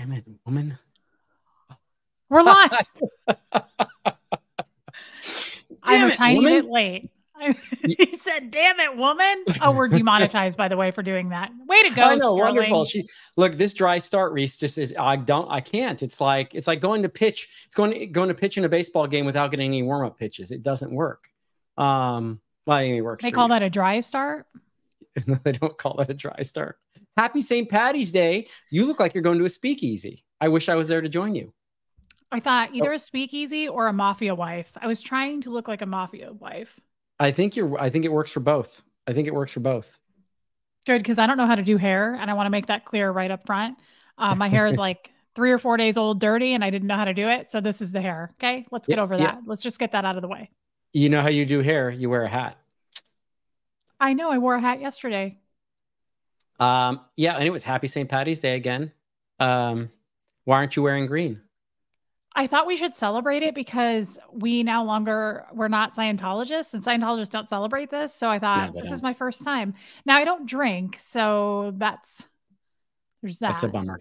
Damn it, woman. We're live. I'm Damn a it, tiny woman. bit late. he said, "Damn it, woman!" Oh, we're demonetized, by the way, for doing that. Way to go, I know, Sterling. wonderful. She look this dry start, Reese. Just is I don't, I can't. It's like it's like going to pitch. It's going going to pitch in a baseball game without getting any warm up pitches. It doesn't work. Um, well, it works. They call you. that a dry start. They don't call that a dry start. Happy St. Patty's Day. You look like you're going to a speakeasy. I wish I was there to join you. I thought either a speakeasy or a mafia wife. I was trying to look like a mafia wife. I think you're. I think it works for both. I think it works for both. Good, because I don't know how to do hair, and I want to make that clear right up front. Uh, my hair is like three or four days old, dirty, and I didn't know how to do it. So this is the hair. Okay, let's get Yeah, over yeah. that. Let's just get that out of the way. You know how you do hair? You wear a hat. I know I wore a hat yesterday. Um, yeah, and it was Happy St. Patty's Day again. Um, why aren't you wearing green? I thought we should celebrate it because we no longer we're not Scientologists and Scientologists don't celebrate this. So I thought they this is don't. my first time. Now I don't drink, so that's there's that. That's a bummer.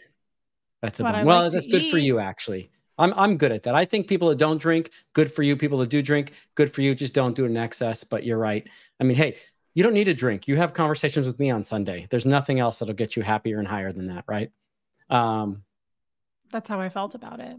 That's a But I bummer. Well, like that's good for you, actually. I'm I'm good at that. I think people that don't drink, good for you. People that do drink, good for you. Just don't do it in excess. But you're right. I mean, hey, you don't need a drink. You have conversations with me on Sunday. There's nothing else that'll get you happier and higher than that, right? Um, That's how I felt about it.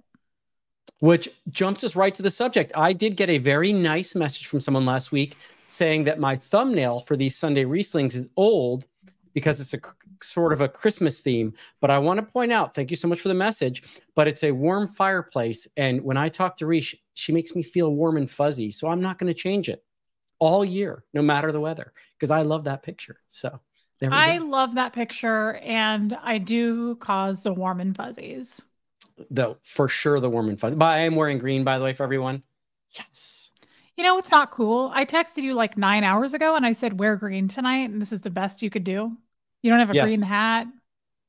which jumps us right to the subject. I did get a very nice message from someone last week saying that my thumbnail for these Sunday Reeselings is old because it's a sort of a Christmas theme. But I want to point out, thank you so much for the message, but it's a warm fireplace. And when I talk to Reese, she makes me feel warm and fuzzy. So I'm not going to change it all year, no matter the weather, because I love that picture. So there we I go. love that picture and I do cause the warm and fuzzies. Though for sure the warm and fuzzy. But I am wearing green, by the way, for everyone. Yes. You know, it's not cool. I texted you like nine hours ago and I said, wear green tonight. And this is the best you could do. You don't have a Yes. green hat.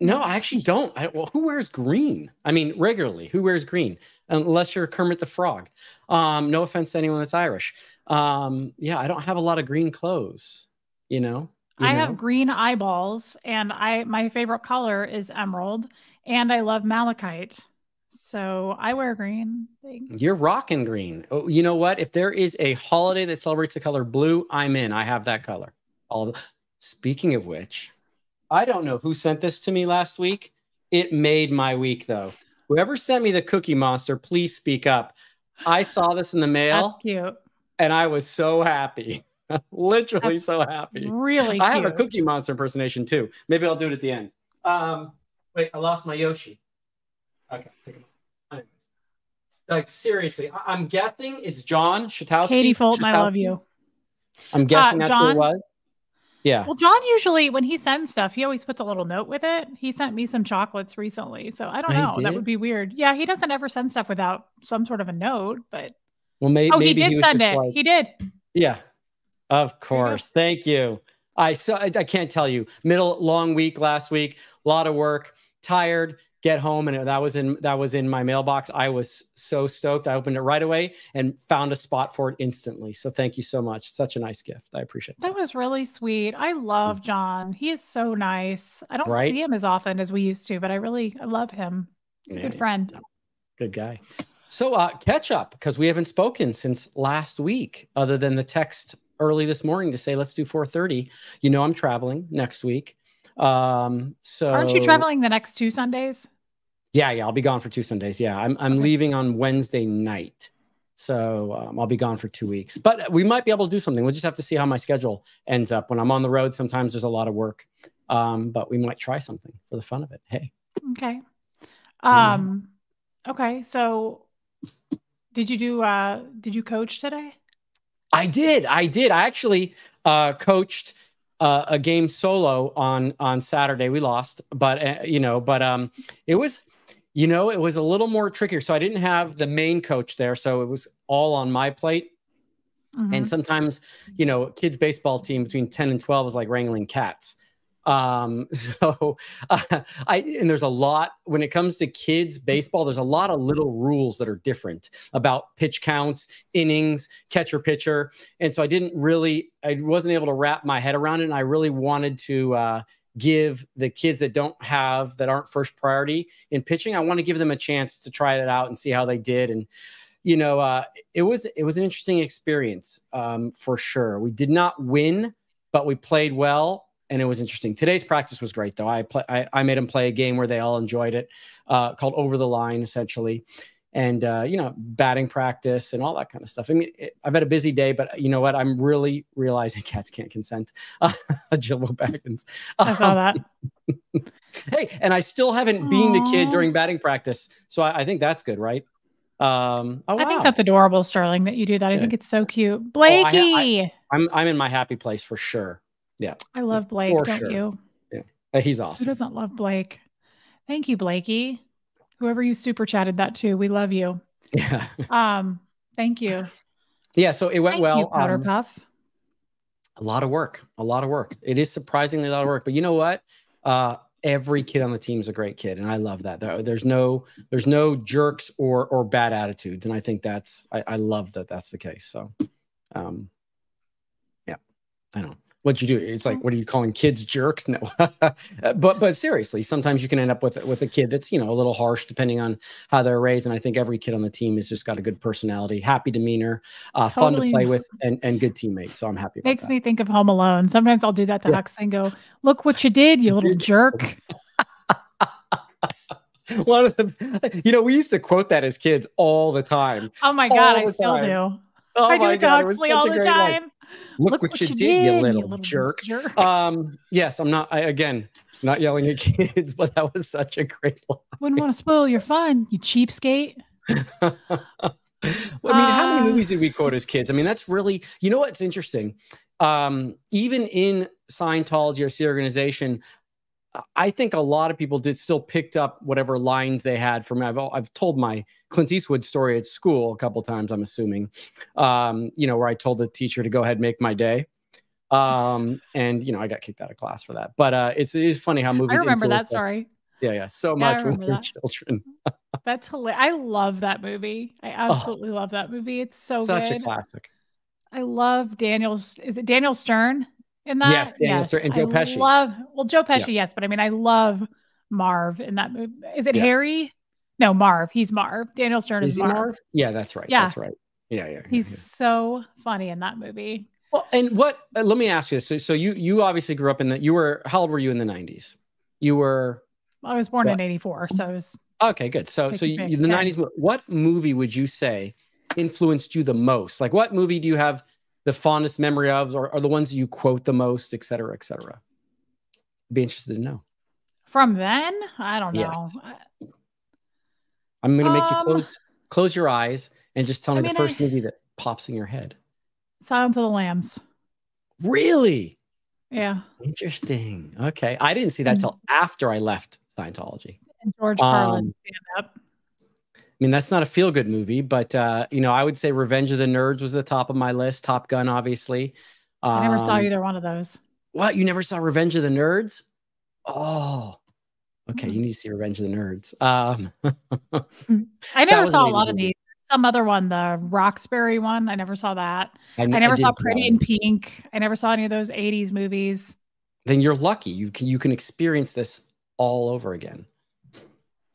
No, I actually don't. I, well, who wears green? I mean, regularly, who wears green? Unless you're Kermit the Frog. Um, no offense to anyone that's Irish. Um, yeah, I don't have a lot of green clothes. You know, You I know? have green eyeballs and I my favorite color is emerald and I love malachite. So I wear green things. You're rocking green. Oh, you know what? If there is a holiday that celebrates the color blue, I'm in. I have that color. All Speaking of which, I don't know who sent this to me last week. It made my week though. Whoever sent me the Cookie Monster, please speak up. I saw this in the mail. That's cute. and I was so happy. Literally That's so happy. Really I have a. Cookie Monster impersonation too. Maybe I'll do it at the end. Um, wait, I lost my Yoshi. Okay, pick him up. Anyways. Like seriously, I- I'm guessing it's John Shatowski. Katie Fulton, I love you. I'm guessing Uh, that's who it was. Yeah. Well, John usually when he sends stuff, he always puts a little note with it. He sent me some chocolates recently, so I don't Oh, he know. That would be weird. Yeah, he doesn't ever send stuff without some sort of a note, but Well, may- oh, maybe he did was send it. like- He did. Yeah, of course. Thank you. I so I, I can't tell you. Middle long week last week, a lot of work, tired. Get home and that was in that was in my mailbox. I was so stoked. I opened it right away and found a spot for it instantly. So thank you so much. Such a nice gift. I appreciate That that. was really sweet. I love John. He is so nice. I don't Right? see him as often as we used to, but I really I love him. He's a Yeah, good friend. Good guy. So uh catch up because we haven't spoken since last week, other than the text early this morning to say let's do 4:30. You know I'm traveling next week. Um so Aren't you traveling the next two Sundays? Yeah, yeah, I'll be gone for two Sundays. Yeah, I'm I'm Okay. leaving on Wednesday night, so um, I'll be gone for two weeks. But we might be able to do something. We'll just have to see how my schedule ends up. When I'm on the road, sometimes there's a lot of work, um, but we might try something for the fun of it. Hey, Okay. Um okay, so did you do uh did you coach today? I did, I did. I actually uh, coached uh, a game solo on on Saturday. We lost, but uh, you know, but um, it was. You know, it was a little more trickier. So I didn't have the main coach there. So it was all on my plate. Mhm. and sometimes you know kids baseball team between 10 and 12 is like wrangling cats um so uh, i and there's a lot when it comes to kids baseball there's a lot of little rules that are different about pitch counts innings catcher pitcher and so i didn't really i wasn't able to wrap my head around it and i really wanted to uh give the kids that don't have that aren't first priority in pitching. I want to give them a chance to try that out and see how they did. And you know, uh, it was it was an interesting experience um, for sure. We did not win, but we played well, and it was interesting. Today's practice was great, though. I play, I, I made them play a game where they all enjoyed it, uh, called Over the Line, essentially and uh, you know batting practice and all that kind of stuff. I mean, it, I've had a busy day, but you know what? I'm really realizing cats can't consent. Uh, Jilbo Baggins. I saw that. hey, and I still haven't Aww. beamed a kid during batting practice, so I, I think that's good, right? Um, oh, wow. I think that's adorable, Sterling, that you do that. I think it's so cute. Blakey, oh, I, am I'm, I'm in my happy place for sure. Yeah, I love Blake. For don't sure. you? Yeah, he's awesome. Who doesn't love Blake? Thank you, Blakey. Whoever you super chatted that to, we love you. Yeah. Um, thank you. Yeah, so it went thank well. You, Powder um, Puff. A lot of work. A lot of work. It is surprisingly a lot of work. But you know what? Uh, every kid on the team is a great kid, and I love that. There's no there's no jerks or or bad attitudes, and I think that's I, I love that that's the case. So, um, yeah, I know what you do. It's like, what are you calling kids jerks? No, but but seriously, sometimes you can end up with with a kid that's you know a little harsh depending on how they're raised. And I think every kid on the team has just got a good personality, happy demeanor, uh, totally. fun to play with, and and good teammates. So I'm happy. Makes that. me think of Home Alone. Sometimes I'll do that to yeah. Hux and go, "Look what you did, you little jerk." One of the, you know, we used to quote that as kids all the time. Oh my god, I still do. Oh I do God, Huxley all the time. Life. Look, Look what, what, you, did, did you, little, you little jerk. jerk. Um, yes, I'm not. I, again, not yelling at kids, but that was such a great line. Wouldn't want to spoil your fun, you cheapskate. well, I mean, uh, how many uh, movies did we quote as kids? I mean, that's really, you know, what's interesting. Um, even in Scientology or Sea Organization, I think a lot of people did still picked up whatever lines they had from. I've I've told my Clint Eastwood story at school a couple times. I'm assuming, um, you know, where I told the teacher to go ahead and make my day, um, and you know, I got kicked out of class for that. But uh, it's it's funny how movies. I remember that. Sorry. Yeah, yeah, so yeah, much when we were children. That's hilarious. I love that movie. I absolutely oh, love that movie. It's so such good. a classic. I love Daniel's. Is it Daniel Stern? In that. Yes, Daniel yes. and Joe I Pesci. Love well, Joe Pesci, yeah. yes, but I mean, I love Marv in that movie. Is it yeah. Harry? No, Marv. He's Marv. Daniel Stern is, is Marv. Marv. Yeah, that's right. Yeah, that's right. Yeah, yeah. He's yeah. so funny in that movie. Well, and what? Uh, let me ask you. So, so you you obviously grew up in the. You were how old were you in the nineties? You were. I was born what? in eighty four, so I was. Okay, good. So, so you, the nineties. What movie would you say influenced you the most? Like, what movie do you have the fondest memory of, or are the ones you quote the most, et cetera, et cetera? Be interested to know. From then, I don't know. Yes. I'm going to make um, you close close your eyes and just tell me I mean, the first I, movie that pops in your head. Silence of the Lambs. Really? Yeah. Interesting. Okay, I didn't see that mm. till after I left Scientology. And George Carlin um, stand up. I mean, that's not a feel good movie, but uh, you know, I would say Revenge of the Nerds was the top of my list. Top Gun, obviously. Um, I never saw um, either one of those. What? You never saw Revenge of the Nerds? Oh, okay. Mm-hmm. You need to see Revenge of the Nerds. Um, I never saw a lot movie. of these. Some other one, the Roxbury one. I never saw that. I, I never I saw Pretty in Pink. I never saw any of those '80s movies. Then you're lucky. You can you can experience this all over again.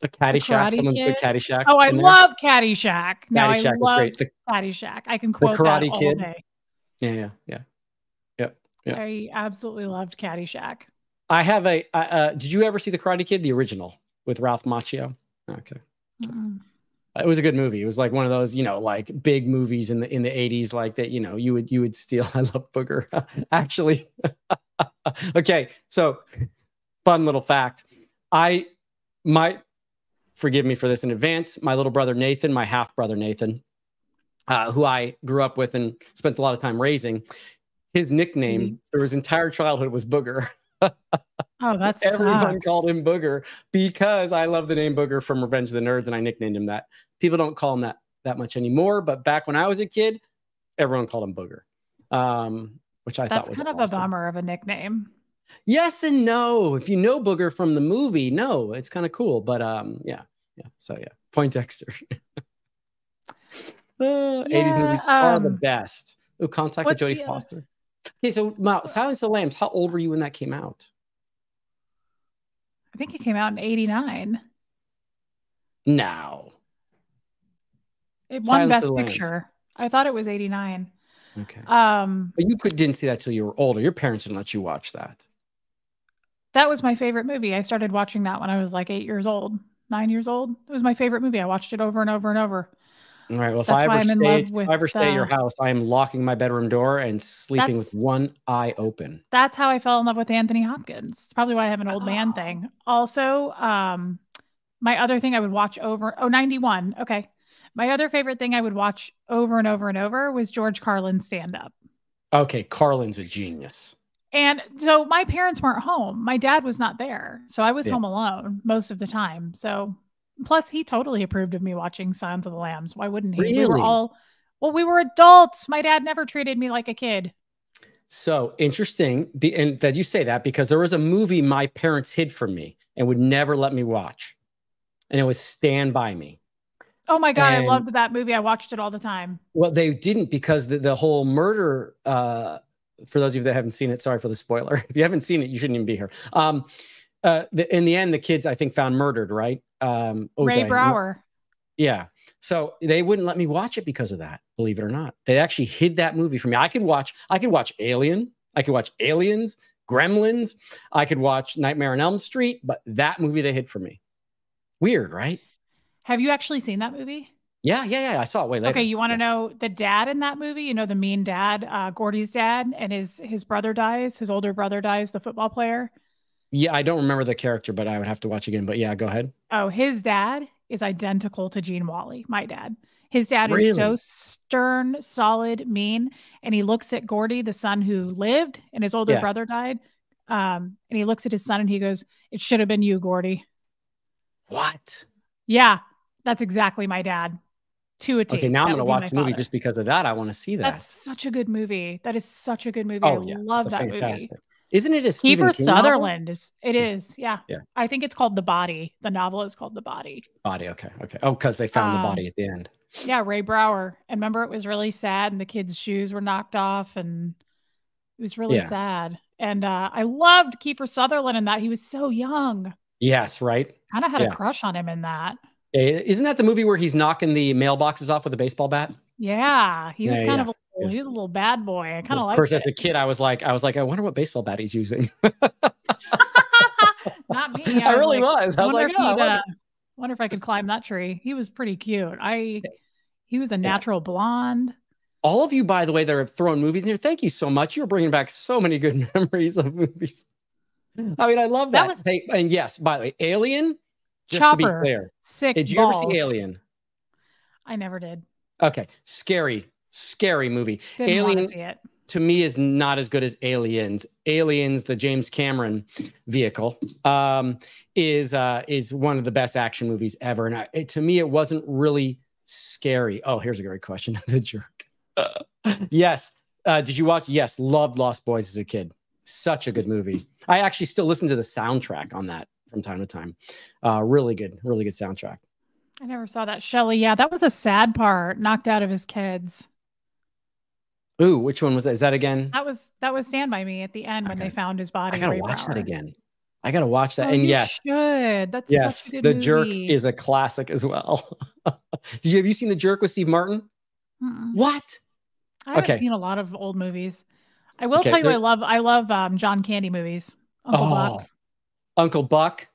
A Caddyshack. Someone kid? put Caddyshack. Oh, I love Caddyshack. No, Caddyshack I love great. The, Caddyshack. I can quote the Karate that Kid. Day. Yeah, yeah, yeah, yep, yeah. I absolutely loved Caddyshack. I have a. Uh, uh, did you ever see the Karate Kid, the original with Ralph Macchio? Okay. Mm. It was a good movie. It was like one of those, you know, like big movies in the in the eighties, like that. You know, you would you would steal. I love Booger. Actually, okay. So, fun little fact. I my forgive me for this in advance. My little brother Nathan, my half brother Nathan, uh, who I grew up with and spent a lot of time raising, his nickname mm-hmm. through his entire childhood was Booger. oh, that's everyone sucks. called him Booger because I love the name Booger from Revenge of the Nerds, and I nicknamed him that. People don't call him that that much anymore, but back when I was a kid, everyone called him Booger, um, which I that's thought was kind of awesome. a bummer of a nickname. Yes and no. If you know Booger from the movie, no, it's kind of cool. But um, yeah, yeah. So yeah, Poindexter. uh, yeah, 80s movies um, are the um, best. Oh, contact with Jodie Foster. Okay, so Mal, Silence of the Lambs. How old were you when that came out? I think it came out in 89. No. It won Silence Best Picture. I thought it was 89. Okay. Um, but you could, didn't see that till you were older. Your parents didn't let you watch that. That was my favorite movie. I started watching that when I was like eight years old, nine years old. It was my favorite movie. I watched it over and over and over. All right. Well, if I ever stay, if I ever stay at your house, I am locking my bedroom door and sleeping with one eye open. That's how I fell in love with Anthony Hopkins. Probably why I have an old oh. man thing. Also, um, my other thing I would watch over. Oh, 91. Okay. My other favorite thing I would watch over and over and over was George Carlin stand up. Okay, Carlin's a genius. And so my parents weren't home. My dad was not there. So I was yeah. home alone most of the time. So plus he totally approved of me watching Silence of the Lambs. Why wouldn't he? Really? We were all well, we were adults. My dad never treated me like a kid. So interesting. be, And that you say that because there was a movie my parents hid from me and would never let me watch. And it was Stand By Me. Oh my god, and, I loved that movie. I watched it all the time. Well, they didn't because the, the whole murder. Uh, for those of you that haven't seen it, sorry for the spoiler. If you haven't seen it, you shouldn't even be here. Um, uh, the, in the end, the kids I think found murdered, right? Um, Ray Brower. Yeah. So they wouldn't let me watch it because of that. Believe it or not, they actually hid that movie from me. I could watch. I could watch Alien. I could watch Aliens, Gremlins. I could watch Nightmare on Elm Street, but that movie they hid from me. Weird, right? Have you actually seen that movie? Yeah, yeah, yeah. I saw it way later. Okay, you want to yeah. know the dad in that movie? You know the mean dad, uh, Gordy's dad, and his his brother dies. His older brother dies, the football player. Yeah, I don't remember the character, but I would have to watch again. But yeah, go ahead. Oh, his dad is identical to Gene Wally, my dad. His dad really? is so stern, solid, mean, and he looks at Gordy, the son who lived, and his older yeah. brother died. Um, and he looks at his son and he goes, "It should have been you, Gordy." What? Yeah, that's exactly my dad. To a T. Okay, now I'm going to watch the movie just because of that. I want to see that. That's such a good movie. That is such a good movie. Oh, I yeah. love that fantastic. movie. Isn't it a Stephen Kiefer Sutherland? Is it is? Yeah. Yeah. I think it's called The Body. The novel is called The Body. Body. Okay. Okay. Oh, because they found um, the body at the end. Yeah, Ray Brower. And remember, it was really sad, and the kid's shoes were knocked off, and it was really yeah. sad. And uh, I loved Kiefer Sutherland in that. He was so young. Yes. Right. Kind of had yeah. a crush on him in that. Isn't that the movie where he's knocking the mailboxes off with a baseball bat? Yeah, he was yeah, kind yeah. of a little, he was a little bad boy. I kind of like. First, as a kid, I was like, I was like, I wonder what baseball bat he's using. Not me. I, I really like, was. I was like, oh, uh, wonder if I could climb that tree. He was pretty cute. I, he was a natural yeah. blonde. All of you, by the way, that are throwing movies in here, thank you so much. You're bringing back so many good memories of movies. I mean, I love that. that was, hey, and yes, by the way, Alien just Chopper, to be clear, sick. Did you balls. ever see Alien? I never did. Okay, scary, scary movie. Didn't Alien see it. to me is not as good as Aliens. Aliens, the James Cameron vehicle, um, is uh, is one of the best action movies ever. And I, it, to me, it wasn't really scary. Oh, here's a great question. the jerk. yes. Uh, did you watch? Yes, loved Lost Boys as a kid. Such a good movie. I actually still listen to the soundtrack on that from time to time. Uh, really good, really good soundtrack. I never saw that. Shelly, yeah, that was a sad part. Knocked out of his kids. Ooh, which one was that? Is that again? That was that was Stand by Me at the end when they found his body. I gotta watch that again. I gotta watch that. Oh, and yes, should that's yes, the movie. Jerk is a classic as well. Did you have you seen the Jerk with Steve Martin? Mm-mm. What? I haven't okay. seen a lot of old movies. I will okay, tell you, I love I love um, John Candy movies. Uncle oh, Buck. Uncle Buck,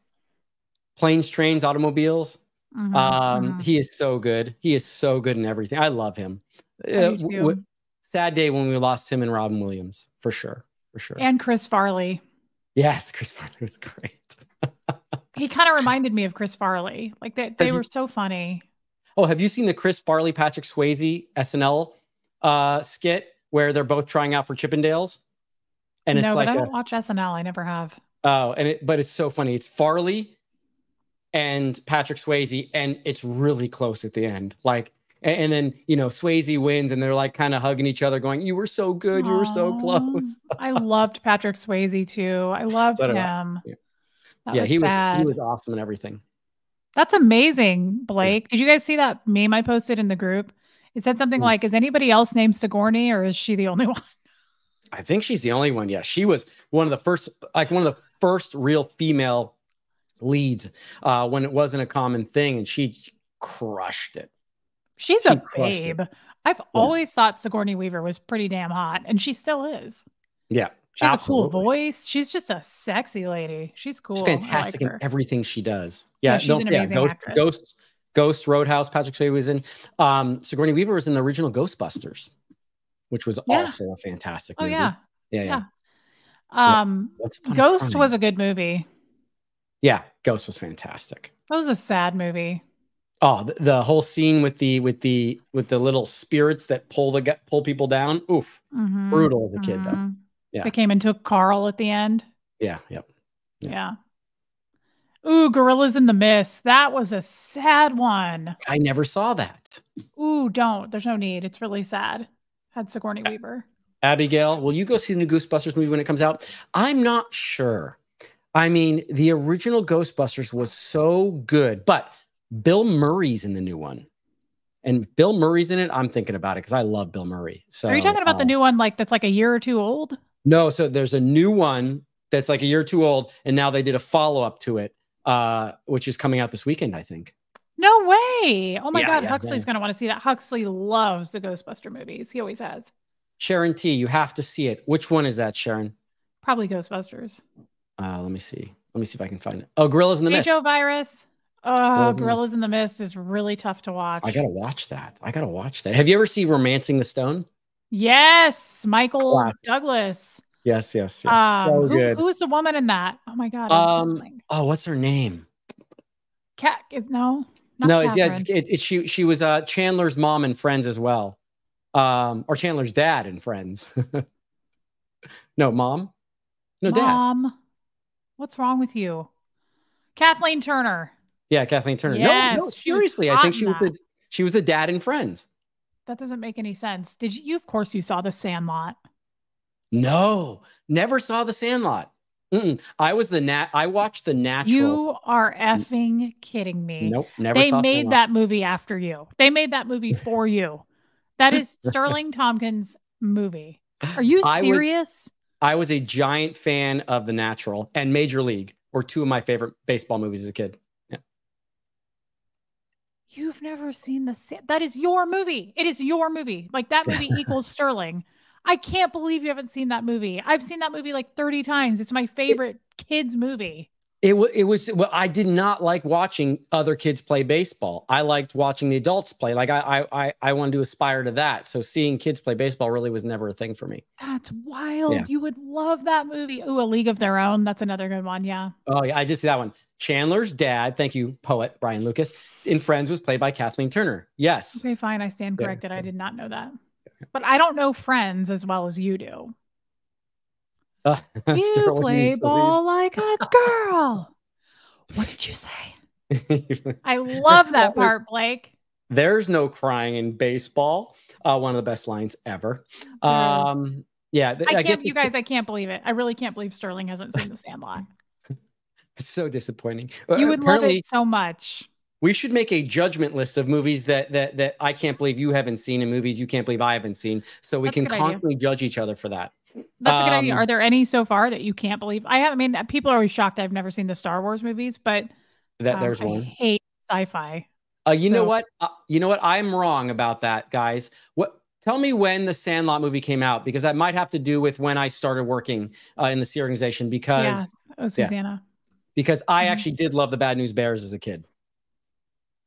planes, trains, automobiles. Mm-hmm, um, mm-hmm. He is so good. He is so good in everything. I love him. Uh, w- sad day when we lost him and Robin Williams, for sure, for sure. And Chris Farley. Yes, Chris Farley was great. he kind of reminded me of Chris Farley. Like they, they were so funny. Oh, have you seen the Chris Farley Patrick Swayze SNL uh, skit where they're both trying out for Chippendales? And no, it's like I don't a, watch SNL. I never have. Oh, and it, but it's so funny. It's Farley and Patrick Swayze, and it's really close at the end. Like, and, and then you know Swayze wins, and they're like kind of hugging each other, going, "You were so good. Aww. You were so close." I loved Patrick Swayze too. I loved so him. Yeah, yeah was he sad. was he was awesome and everything. That's amazing, Blake. Yeah. Did you guys see that meme I posted in the group? It said something mm. like, "Is anybody else named Sigourney, or is she the only one?" I think she's the only one. Yeah, she was one of the first, like one of the first real female leads uh, when it wasn't a common thing, and she crushed it. She's she a babe. It. I've yeah. always thought Sigourney Weaver was pretty damn hot, and she still is. Yeah. She has Absolutely. a cool voice. She's just a sexy lady. She's cool. She's fantastic like in everything she does. Yeah, yeah she's an amazing yeah, Ghost, actress. Ghost, Ghost Roadhouse. Patrick Swayze was in. Um, Sigourney Weaver was in the original Ghostbusters, which was yeah. also a fantastic. Oh movie. yeah, yeah, yeah. Um, Ghost was a good movie. Yeah, Ghost was fantastic. That was a sad movie. Oh, the, the, whole scene with the with the with the little spirits that pull the pull people down. Oof, mm-hmm. brutal as a kid mm-hmm. though. Yeah, they came and took Carl at the end. Yeah, yep. Yeah. yeah. Ooh, Gorillas in the Mist. That was a sad one. I never saw that. Ooh, don't. There's no need. It's really sad. Had Sigourney Weaver. Abigail, will you go see the new Ghostbusters movie when it comes out? I'm not sure. I mean, the original Ghostbusters was so good, but Bill Murray's in the new one. And Bill Murray's in it. I'm thinking about it because I love Bill Murray. So Are you talking about uh, the new one like that's like a year or two old? No, so there's a new one that's like a year or two old, and now they did a follow-up to it, uh, which is coming out this weekend, I think. No way. Oh my yeah, god, yeah, Huxley's yeah. gonna want to see that. Huxley loves the Ghostbuster movies. He always has. Sharon T, you have to see it. Which one is that, Sharon? Probably Ghostbusters. Uh, let me see. Let me see if I can find it. Oh, Gorillas in the Mist. virus. Oh, Gorillas in the Mist is really tough to watch. I gotta watch that. I gotta watch that. Have you ever seen Romancing the Stone? Yes, Michael Classic. Douglas. Yes, yes, yes. Um, so who, good. Who was the woman in that? Oh my god. Um. Oh, what's her name? Cat is no. no, it's, yeah, it's, it, it, she she was uh Chandler's mom and Friends as well, um, or Chandler's dad and Friends. no, mom. No, dad. Mom. What's wrong with you? Kathleen Turner. Yeah, Kathleen Turner. Yes, no, no, seriously, I think she was the she was the dad in Friends. That doesn't make any sense. Did you? Of course, you saw The Sandlot. No, never saw The Sandlot. Mm-mm. I was the nat. I watched the natural. You are effing kidding me. Nope, never. They made that movie after you. They made that movie for you. That is Sterling Tompkins' movie. Are you serious? I was a giant fan of The Natural and Major League were two of my favorite baseball movies as a kid. Yeah. You've never seen the that is your movie. It is your movie. Like that movie equals Sterling. I can't believe you haven't seen that movie. I've seen that movie like 30 times. It's my favorite kids movie. It, it was well, I did not like watching other kids play baseball. I liked watching the adults play. Like I I I wanted to aspire to that. So seeing kids play baseball really was never a thing for me. That's wild. Yeah. You would love that movie. Oh, A League of Their Own. That's another good one. Yeah. Oh yeah, I did see that one. Chandler's dad, thank you, poet Brian Lucas, in Friends was played by Kathleen Turner. Yes. Okay, fine. I stand corrected. Yeah. I did not know that. But I don't know Friends as well as you do. Uh, you play ball like a girl. what did you say? I love that part, Blake. There's no crying in baseball. Uh, one of the best lines ever. Um, yeah, I, I can't. You guys, I can't believe it. I really can't believe Sterling hasn't seen The Sandlot. it's so disappointing. You would Apparently, love it so much. We should make a judgment list of movies that that that I can't believe you haven't seen and movies you can't believe I haven't seen, so we That's can constantly idea. judge each other for that. That's a good idea. Um, are there any so far that you can't believe? I have. I mean, people are always shocked. I've never seen the Star Wars movies, but that um, there's I one. Hate sci-fi. Uh, you so. know what? Uh, you know what? I'm wrong about that, guys. What? Tell me when the Sandlot movie came out because that might have to do with when I started working uh, in the Sea Organization. Because yeah. oh, Susanna. Yeah, because I mm-hmm. actually did love the Bad News Bears as a kid.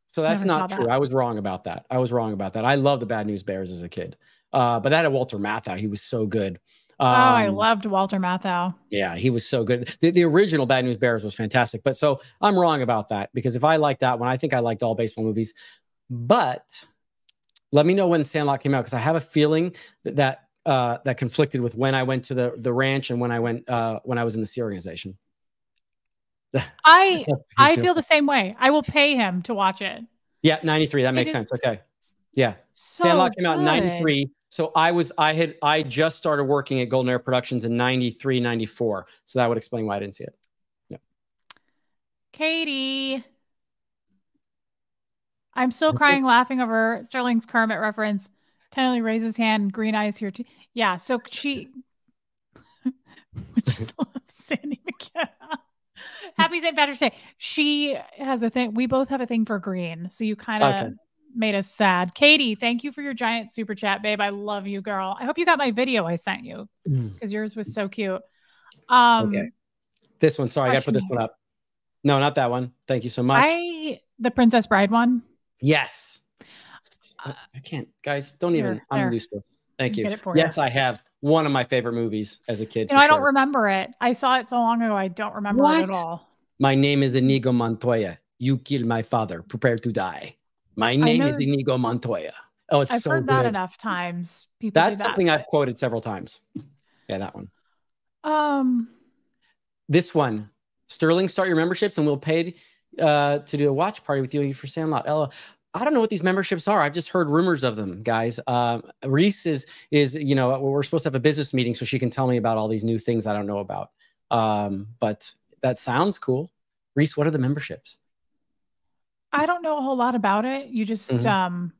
So that's Never not true. That. I was wrong about that. I was wrong about that. I love the Bad News Bears as a kid. Uh, but that had Walter Matthau. He was so good. Um, oh, I um, loved Walter Matthau. Yeah, he was so good. The, the original Bad News Bears was fantastic. But so I'm wrong about that because if I liked that one, I think I liked all baseball movies. But let me know when Sandlot came out because I have a feeling that that, uh, that conflicted with when I went to the the ranch and when I went uh, when I was in the Sea Organization. I I feel the same way. I will pay him to watch it. Yeah, 93. That makes sense. Okay. Yeah. So Sandlot came out in 93. So I was, I had, I just started working at Golden Era Productions in 93, 94. So that would explain why I didn't see it. Yeah. Katie. I'm still crying laughing over Sterling's Kermit reference. Tenderly raises hand, green eyes here too. Yeah. So she, just loves Sandy McKenna. Happy St. Patrick's Day. She has a thing. We both have a thing for green. So you kind of okay. Made us sad. Katie, thank you for your giant super chat, babe. I love you, girl. I hope you got my video I sent you because mm. yours was so cute. Um, okay. This one. Sorry, I got to put this one up. No, not that one. Thank you so much. I the Princess Bride one. Yes. Uh, I can't, guys. Don't even. I'm useless. Thank you. Yes, you. I have one of my favorite movies as a kid. You know, I don't remember it. I saw it so long ago. I don't remember what? it at all. My name is Inigo Montoya. You killed my father. Prepare to die. My name is Inigo Montoya. Oh, it's I've so heard good. that enough times. People That's that, something but... I've quoted several times. Yeah, that one. Um, this one, Sterling, start your memberships, and we'll pay uh, to do a watch party with you for Sandlot. Ella, I don't know what these memberships are. I've just heard rumors of them, guys. Uh, Reese is is you know we're supposed to have a business meeting so she can tell me about all these new things I don't know about. Um, but that sounds cool. Reese, what are the memberships? I don't know a whole lot about it. You just mm-hmm. um,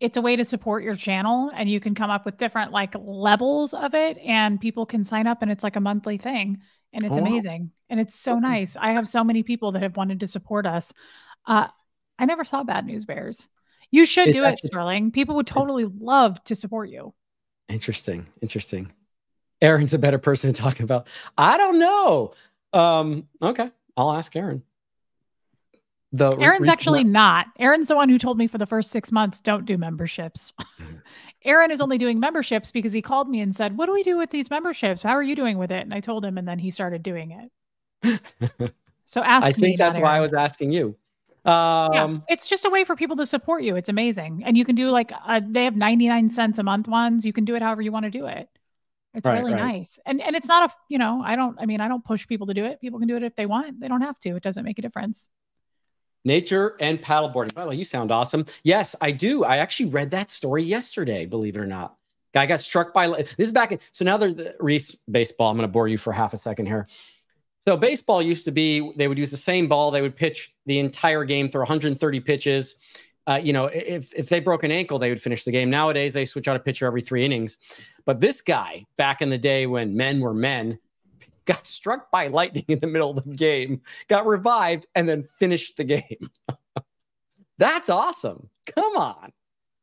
it's a way to support your channel, and you can come up with different like levels of it, and people can sign up, and it's like a monthly thing, and it's oh, amazing, wow. and it's so nice. I have so many people that have wanted to support us. Uh, I never saw Bad News Bears. You should do it, Sterling. People would totally love to support you. Interesting. Interesting. Aaron's a better person to talk about. I don't know. Um, okay. I'll ask Aaron. The Aaron's actually not. Aaron's the one who told me for the first six months, don't do memberships. Mm. Aaron is only doing memberships because he called me and said, What do we do with these memberships? How are you doing with it? And I told him, and then he started doing it. so ask I think that's why I was asking you. Um, yeah, it's just a way for people to support you. It's amazing. And you can do like, uh, they have 99 cents a month ones. You can do it however you want to do it. It's right, really right. nice. And, and it's not a, you know, I don't, I mean, I don't push people to do it. People can do it if they want. They don't have to. It doesn't make a difference. Nature and paddleboarding. By the way, you sound awesome. Yes, I do. I actually read that story yesterday, believe it or not. Guy got struck by, this is back in, so now they're the Reese baseball. I'm going to bore you for half a second here. So baseball used to be they would use the same ball. They would pitch the entire game through 130 pitches. Uh, you know, if if they broke an ankle, they would finish the game. Nowadays, they switch out a pitcher every three innings. But this guy, back in the day when men were men, got struck by lightning in the middle of the game, got revived, and then finished the game. That's awesome. Come on.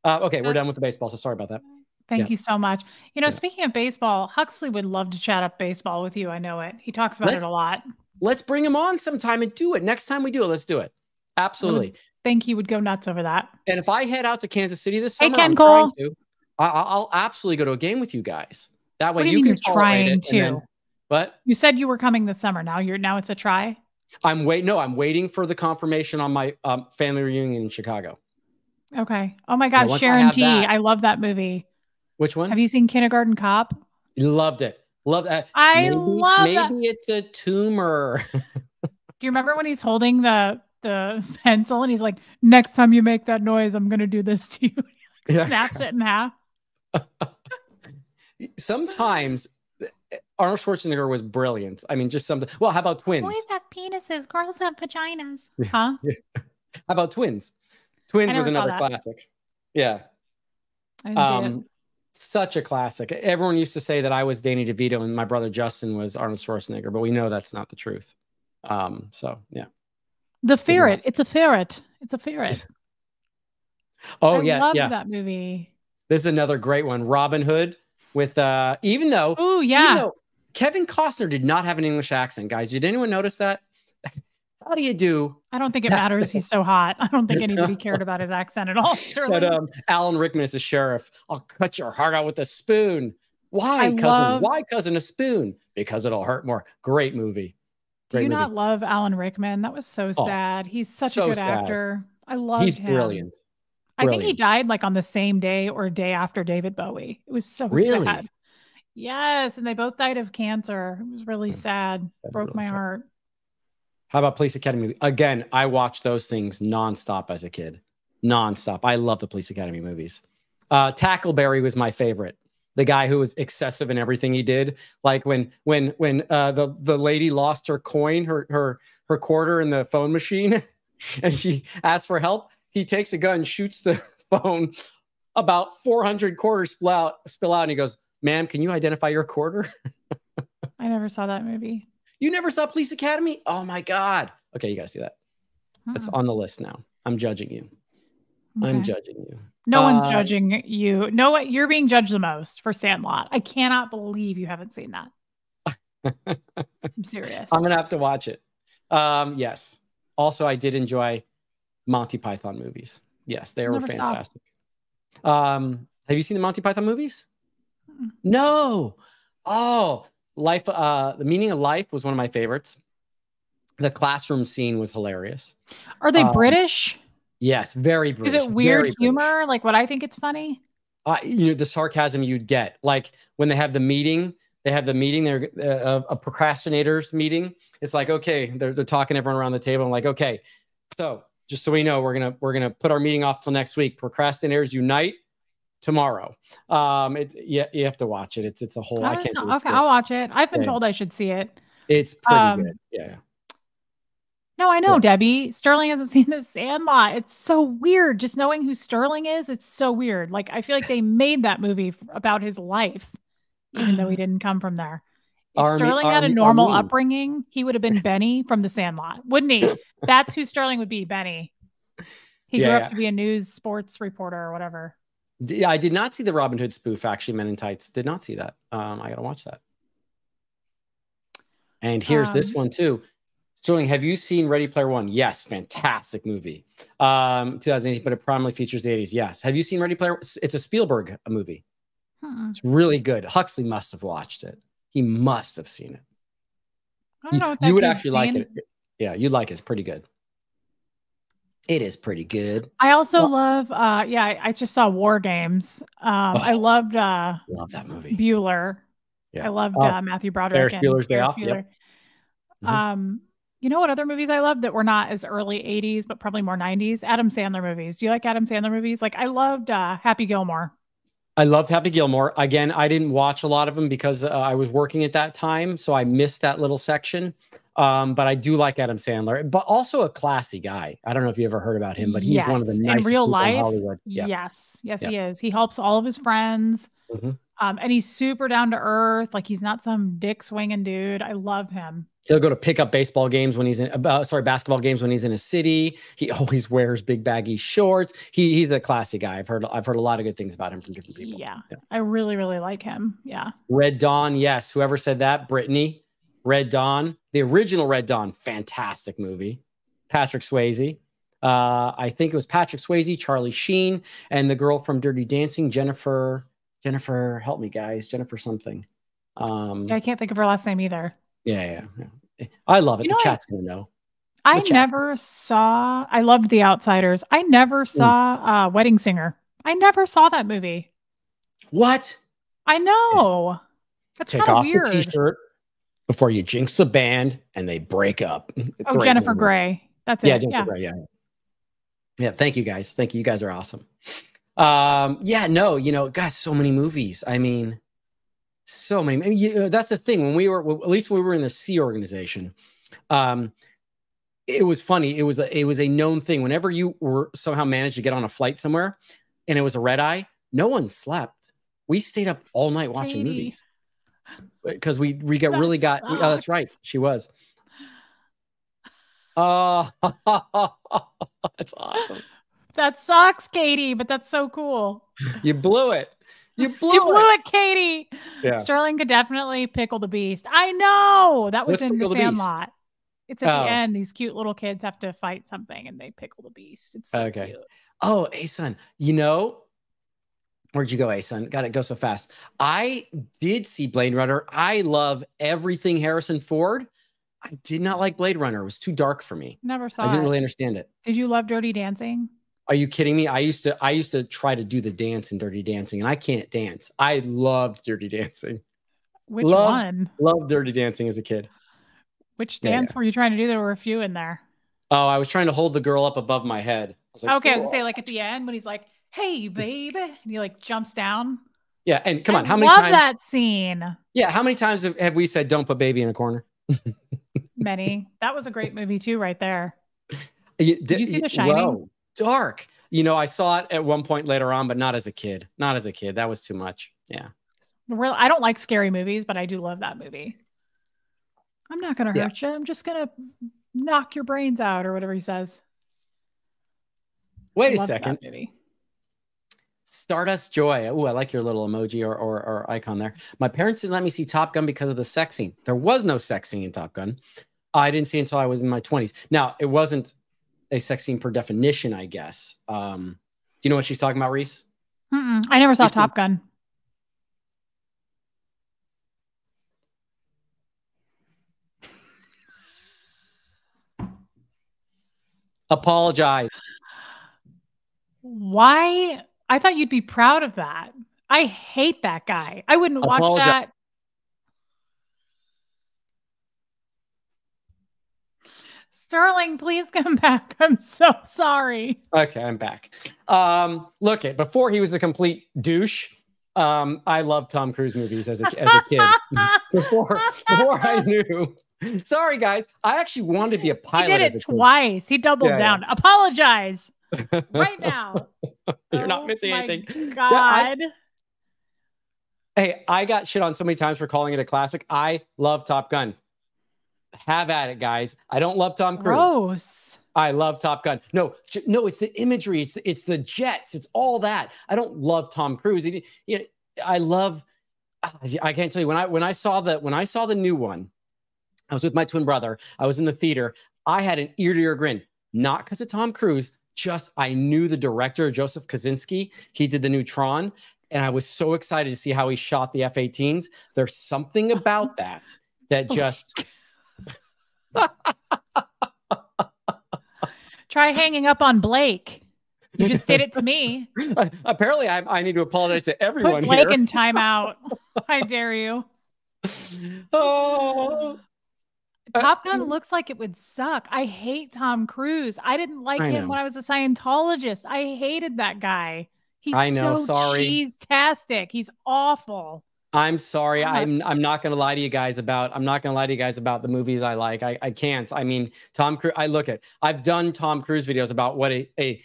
Uh, okay, we're done with the baseball. So sorry about that. Thank yeah. you so much. You know, yeah. speaking of baseball, Huxley would love to chat up baseball with you. I know it. He talks about let's, it a lot. Let's bring him on sometime and do it. Next time we do it, let's do it. Absolutely. I think he would go nuts over that. And if I head out to Kansas City this summer, hey, Ken I'm Cole. To, I, will absolutely go to a game with you guys. That way you, you can trying to. But you said you were coming this summer. Now you're now it's a try. I'm wait. No, I'm waiting for the confirmation on my um, family reunion in Chicago. Okay. Oh my God, Sharon I T. That, I love that movie. Which one? Have you seen Kindergarten Cop? Loved it. Love that. I maybe, love maybe that. it's a tumor. Do you remember when he's holding the the pencil and he's like, "Next time you make that noise, I'm gonna do this to you." yeah. Snaps it in half. Sometimes Arnold Schwarzenegger was brilliant. I mean, just something. Well, how about twins? Boys have penises, girls have vaginas. Huh? Yeah. How about twins? Twins was another classic. Yeah. Um, such a classic. Everyone used to say that I was Danny DeVito and my brother Justin was Arnold Schwarzenegger, but we know that's not the truth. Um, so yeah. The ferret. It's a ferret. It's a ferret. oh I yeah, love yeah. that movie. This is another great one. Robin Hood with uh even though Oh yeah. Though Kevin Costner did not have an English accent, guys. Did anyone notice that? How do you do? I don't think it matters. He's so hot. I don't think anybody cared about his accent at all. But um, Alan Rickman is a sheriff. I'll cut your heart out with a spoon. Why, I cousin? Love... Why, cousin, a spoon? Because it'll hurt more. Great movie. Great do you movie. not love Alan Rickman? That was so oh, sad. He's such so a good sad. actor. I love him. He's him. brilliant. I think he died like on the same day or day after David Bowie. It was so really? sad. Yes, and they both died of cancer. It was really sad. Broke really my sad. heart. How about Police Academy? Again, I watched those things nonstop as a kid. Nonstop. I love the Police Academy movies. Uh, Tackleberry was my favorite. The guy who was excessive in everything he did, like when when when uh, the the lady lost her coin, her her her quarter in the phone machine, and she asked for help. He takes a gun, shoots the phone. About 400 quarters spill out, spill out, and he goes, "Ma'am, can you identify your quarter?" I never saw that movie. You never saw Police Academy? Oh my god. Okay, you gotta see that. It's on the list now. I'm judging you. Okay. I'm judging you. No uh, one's judging you. No, what you're being judged the most for Sandlot. I cannot believe you haven't seen that. I'm serious. I'm gonna have to watch it. Um, yes. Also, I did enjoy Monty Python movies. Yes, they were fantastic. Um, have you seen the Monty Python movies? No. Oh, life. Uh, the meaning of life was one of my favorites. The classroom scene was hilarious. Are they um, British? Yes, very British. Is it weird humor? British. Like what I think it's funny? Uh, you know the sarcasm you'd get, like when they have the meeting. They have the meeting. They're uh, a procrastinators meeting. It's like okay, they're, they're talking everyone around the table. I'm like okay, so just so we know, we're gonna we're gonna put our meeting off till next week. Procrastinators unite tomorrow. Um, it's yeah, you have to watch it. It's it's a whole. I, I can't. Do okay, I'll watch it. I've been told I should see it. It's pretty um, good. Yeah. No, I know, yeah. Debbie. Sterling hasn't seen the Sandlot. It's so weird. Just knowing who Sterling is, it's so weird. Like I feel like they made that movie about his life, even though he didn't come from there. If Army, Sterling Army, had a normal Army. upbringing, he would have been Benny from the Sandlot, wouldn't he? That's who Sterling would be, Benny. He yeah, grew up yeah. to be a news sports reporter or whatever. Yeah, I did not see the Robin Hood spoof. Actually, Men in Tights. Did not see that. Um, I gotta watch that. And here's um, this one too. Sterling, have you seen Ready Player One? Yes, fantastic movie. Um, 2008, but it primarily features the 80s. Yes. Have you seen Ready Player? It's a Spielberg movie. Hmm. It's really good. Huxley must have watched it. He must have seen it. I don't know. You, you would actually like it. Yeah, you'd like it. It's pretty good. It is pretty good. I also well, love. uh Yeah, I, I, just saw War Games. Um, oh, I loved. uh Love that movie. Bueller. Yeah. I loved uh, Matthew Broderick. Ferris Bueller's Day Off. Yep. Mm-hmm. Um, you know what other movies I love that were not as early 80s, but probably more 90s? Adam Sandler movies. Do you like Adam Sandler movies? Like I loved uh, Happy Gilmore. I loved Happy Gilmore. Again, I didn't watch a lot of them because uh, I was working at that time, so I missed that little section. Um, but I do like Adam Sandler, but also a classy guy. I don't know if you ever heard about him, but he's yes. one of the nicest in real life. In Hollywood. Yeah. Yes, yes, yeah. he is. He helps all of his friends. Mm-hmm. Um, and he's super down to earth. Like he's not some dick swinging dude. I love him. He'll go to pick up baseball games when he's in, uh, sorry, basketball games when he's in a city. He always wears big baggy shorts. He he's a classy guy. I've heard I've heard a lot of good things about him from different people. Yeah, yeah. I really really like him. Yeah. Red Dawn, yes. Whoever said that, Brittany. Red Dawn, the original Red Dawn, fantastic movie. Patrick Swayze. Uh, I think it was Patrick Swayze, Charlie Sheen, and the girl from Dirty Dancing, Jennifer. Jennifer, help me, guys. Jennifer something. Um, yeah, I can't think of her last name either. Yeah, yeah, yeah. I love it. You the chat's gonna know. I never saw. I loved The Outsiders. I never mm. saw mm. uh, Wedding Singer. I never saw that movie. What? I know. That's Take off weird. the t-shirt before you jinx the band and they break up. oh, Jennifer movie. Grey. That's it. Yeah, Jennifer yeah. Grey. Yeah. Yeah. Thank you guys. Thank you. You guys are awesome. Um, yeah, no, you know, got so many movies. I mean, so many. I mean, you know, that's the thing. When we were, at least when we were in the Sea Organization, um, it was funny. It was a, it was a known thing. Whenever you were somehow managed to get on a flight somewhere, and it was a red eye, no one slept. We stayed up all night watching Katie. movies because we we got that really got. oh, that's right. She was. Oh, that's awesome. That sucks, Katie, but that's so cool. You blew it. You blew, you blew it. it. Katie. Yeah. Sterling could definitely pickle the beast. I know that was Let's in the Sandlot. It's at oh. the end. These cute little kids have to fight something, and they pickle the beast. It's so okay. Cute. Oh, Asun, you know, where'd you go, Asun? Got it. Go so fast. I did see Blade Runner. I love everything Harrison Ford. I did not like Blade Runner. It was too dark for me. Never saw. It. I didn't it. really understand it. Did you love Dirty Dancing? Are you kidding me? I used to I used to try to do the dance in Dirty Dancing, and I can't dance. I loved Dirty Dancing. Which loved, one? Loved Dirty Dancing as a kid. Which dance yeah. were you trying to do? There were a few in there. Oh, I was trying to hold the girl up above my head. I like, okay, I was gonna say like at the end when he's like, "Hey, baby," and he like jumps down. Yeah, and come on, how many times? love times? that scene. Yeah, how many times have, have we said, "Don't put baby in a corner"? Many. That was a great movie too, right there. Did, did you see The Shining? Whoa dark. You know, I saw it at one point later on, but not as a kid. Not as a kid. That was too much. Yeah. Real. I don't like scary movies, but I do love that movie. I'm not going to hurt yeah. you. I'm just going to knock your brains out or whatever he says. Wait a second. Stardust Joy. Oh, I like your little emoji or, or, or, icon there. My parents didn't let me see Top Gun because of the sex scene. There was no sex scene in Top Gun. I didn't see until I was in my 20s. Now, it wasn't a sex scene per definition, I guess. Um, do you know what she's talking about, Reese? Mm-mm. I never saw she's Top Gun. Apologize. Why? I thought you'd be proud of that. I hate that guy. I wouldn't Apologize. watch that. Sterling, please come back. I'm so sorry. Okay, I'm back. Um, look it before he was a complete douche. Um, I love Tom Cruise movies as a as a kid. before before I knew. Sorry, guys. I actually wanted to be a pilot. He did it twice. He doubled yeah, down. Yeah. Apologize right now. You're oh, not missing anything. God. I, hey, I got shit on so many times for calling it a classic. I love Top Gun. Have at it, guys. I don't love Tom Cruise. Gross. I love Top Gun. No, no, it's the imagery. It's the, it's the jets. It's all that. I don't love Tom Cruise. He, you know, I love. I can't tell you when I when I saw the when I saw the new one. I was with my twin brother. I was in the theater. I had an ear to ear grin, not because of Tom Cruise. Just I knew the director Joseph Kosinski. He did the new Tron, and I was so excited to see how he shot the F-18s. There's something about that that oh just. Try hanging up on Blake. You just did it to me. Uh, apparently, I, I, need to apologize to everyone. Put Blake here. in timeout. I dare you. Oh. Top Gun looks like it would suck. I hate Tom Cruise. I didn't like I him know. when I was a Scientologist. I hated that guy. He's I know. So sorry. He's tastic. He's awful. I'm sorry. I'm I'm not gonna lie to you guys about I'm not gonna lie to you guys about the movies I like. I, I can't. I mean, Tom Cruise. I look at I've done Tom Cruise videos about what a, a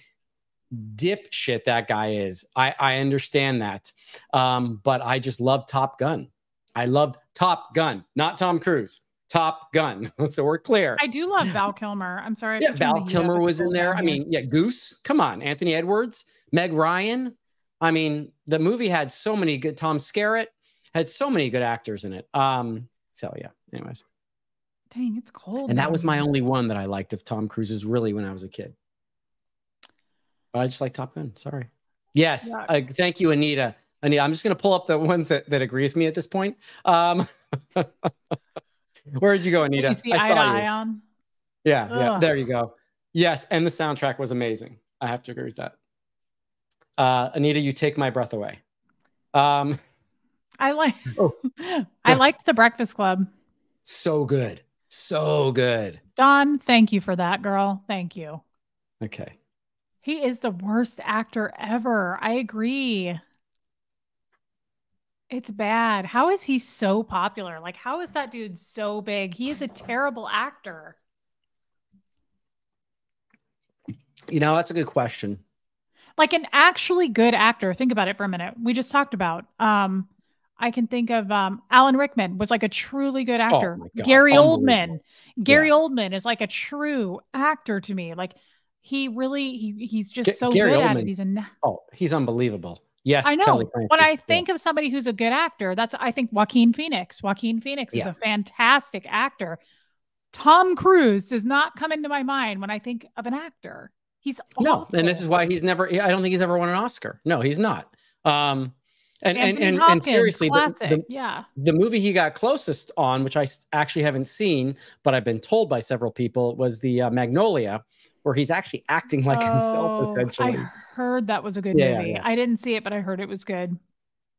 dipshit that guy is. I I understand that, um, but I just love Top Gun. I love Top Gun, not Tom Cruise. Top Gun. so we're clear. I do love Val Kilmer. I'm sorry. Yeah, Val Kilmer was in there. I mean, yeah, Goose. Come on, Anthony Edwards, Meg Ryan. I mean, the movie had so many good. Tom Skerritt had so many good actors in it. Um, so yeah. Anyways. Dang, it's cold. And that was my only one that I liked of Tom Cruise's really when I was a kid. But I just like Top Gun. Sorry. Yes. Uh, thank you, Anita. Anita, I'm just going to pull up the ones that, that agree with me at this point. Um, where did you go, Anita? You see I saw you. On? Yeah, yeah. There you go. Yes, and the soundtrack was amazing. I have to agree with that. Uh, Anita, you take my breath away. Um, I like oh. I liked the Breakfast Club. So good. So good. Don, thank you for that, girl. Thank you. Okay. He is the worst actor ever. I agree. It's bad. How is he so popular? Like, how is that dude so big? He is a terrible actor. You know, that's a good question. Like an actually good actor. Think about it for a minute. We just talked about um I can think of um, Alan Rickman was like a truly good oh actor. Oh Gary Oldman, Gary yeah. Oldman is like a true actor to me. Like he really, he, he's just G- so Gary good Oldman, at it. He's a oh, he's unbelievable. Yes, I know. When I think yeah. of somebody who's a good actor, that's I think Joaquin Phoenix. Joaquin Phoenix yeah. is a fantastic actor. Tom Cruise does not come into my mind when I think of an actor. He's awful. no, and this is why he's never. I don't think he's ever won an Oscar. No, he's not. Um, and and and, Hopkins, and, seriously, the, the, yeah, the movie he got closest on, which I actually haven't seen, but I've been told by several people, was the uh, Magnolia, where he's actually acting like oh, himself. Essentially, I heard that was a good yeah, movie. Yeah. I didn't see it, but I heard it was good.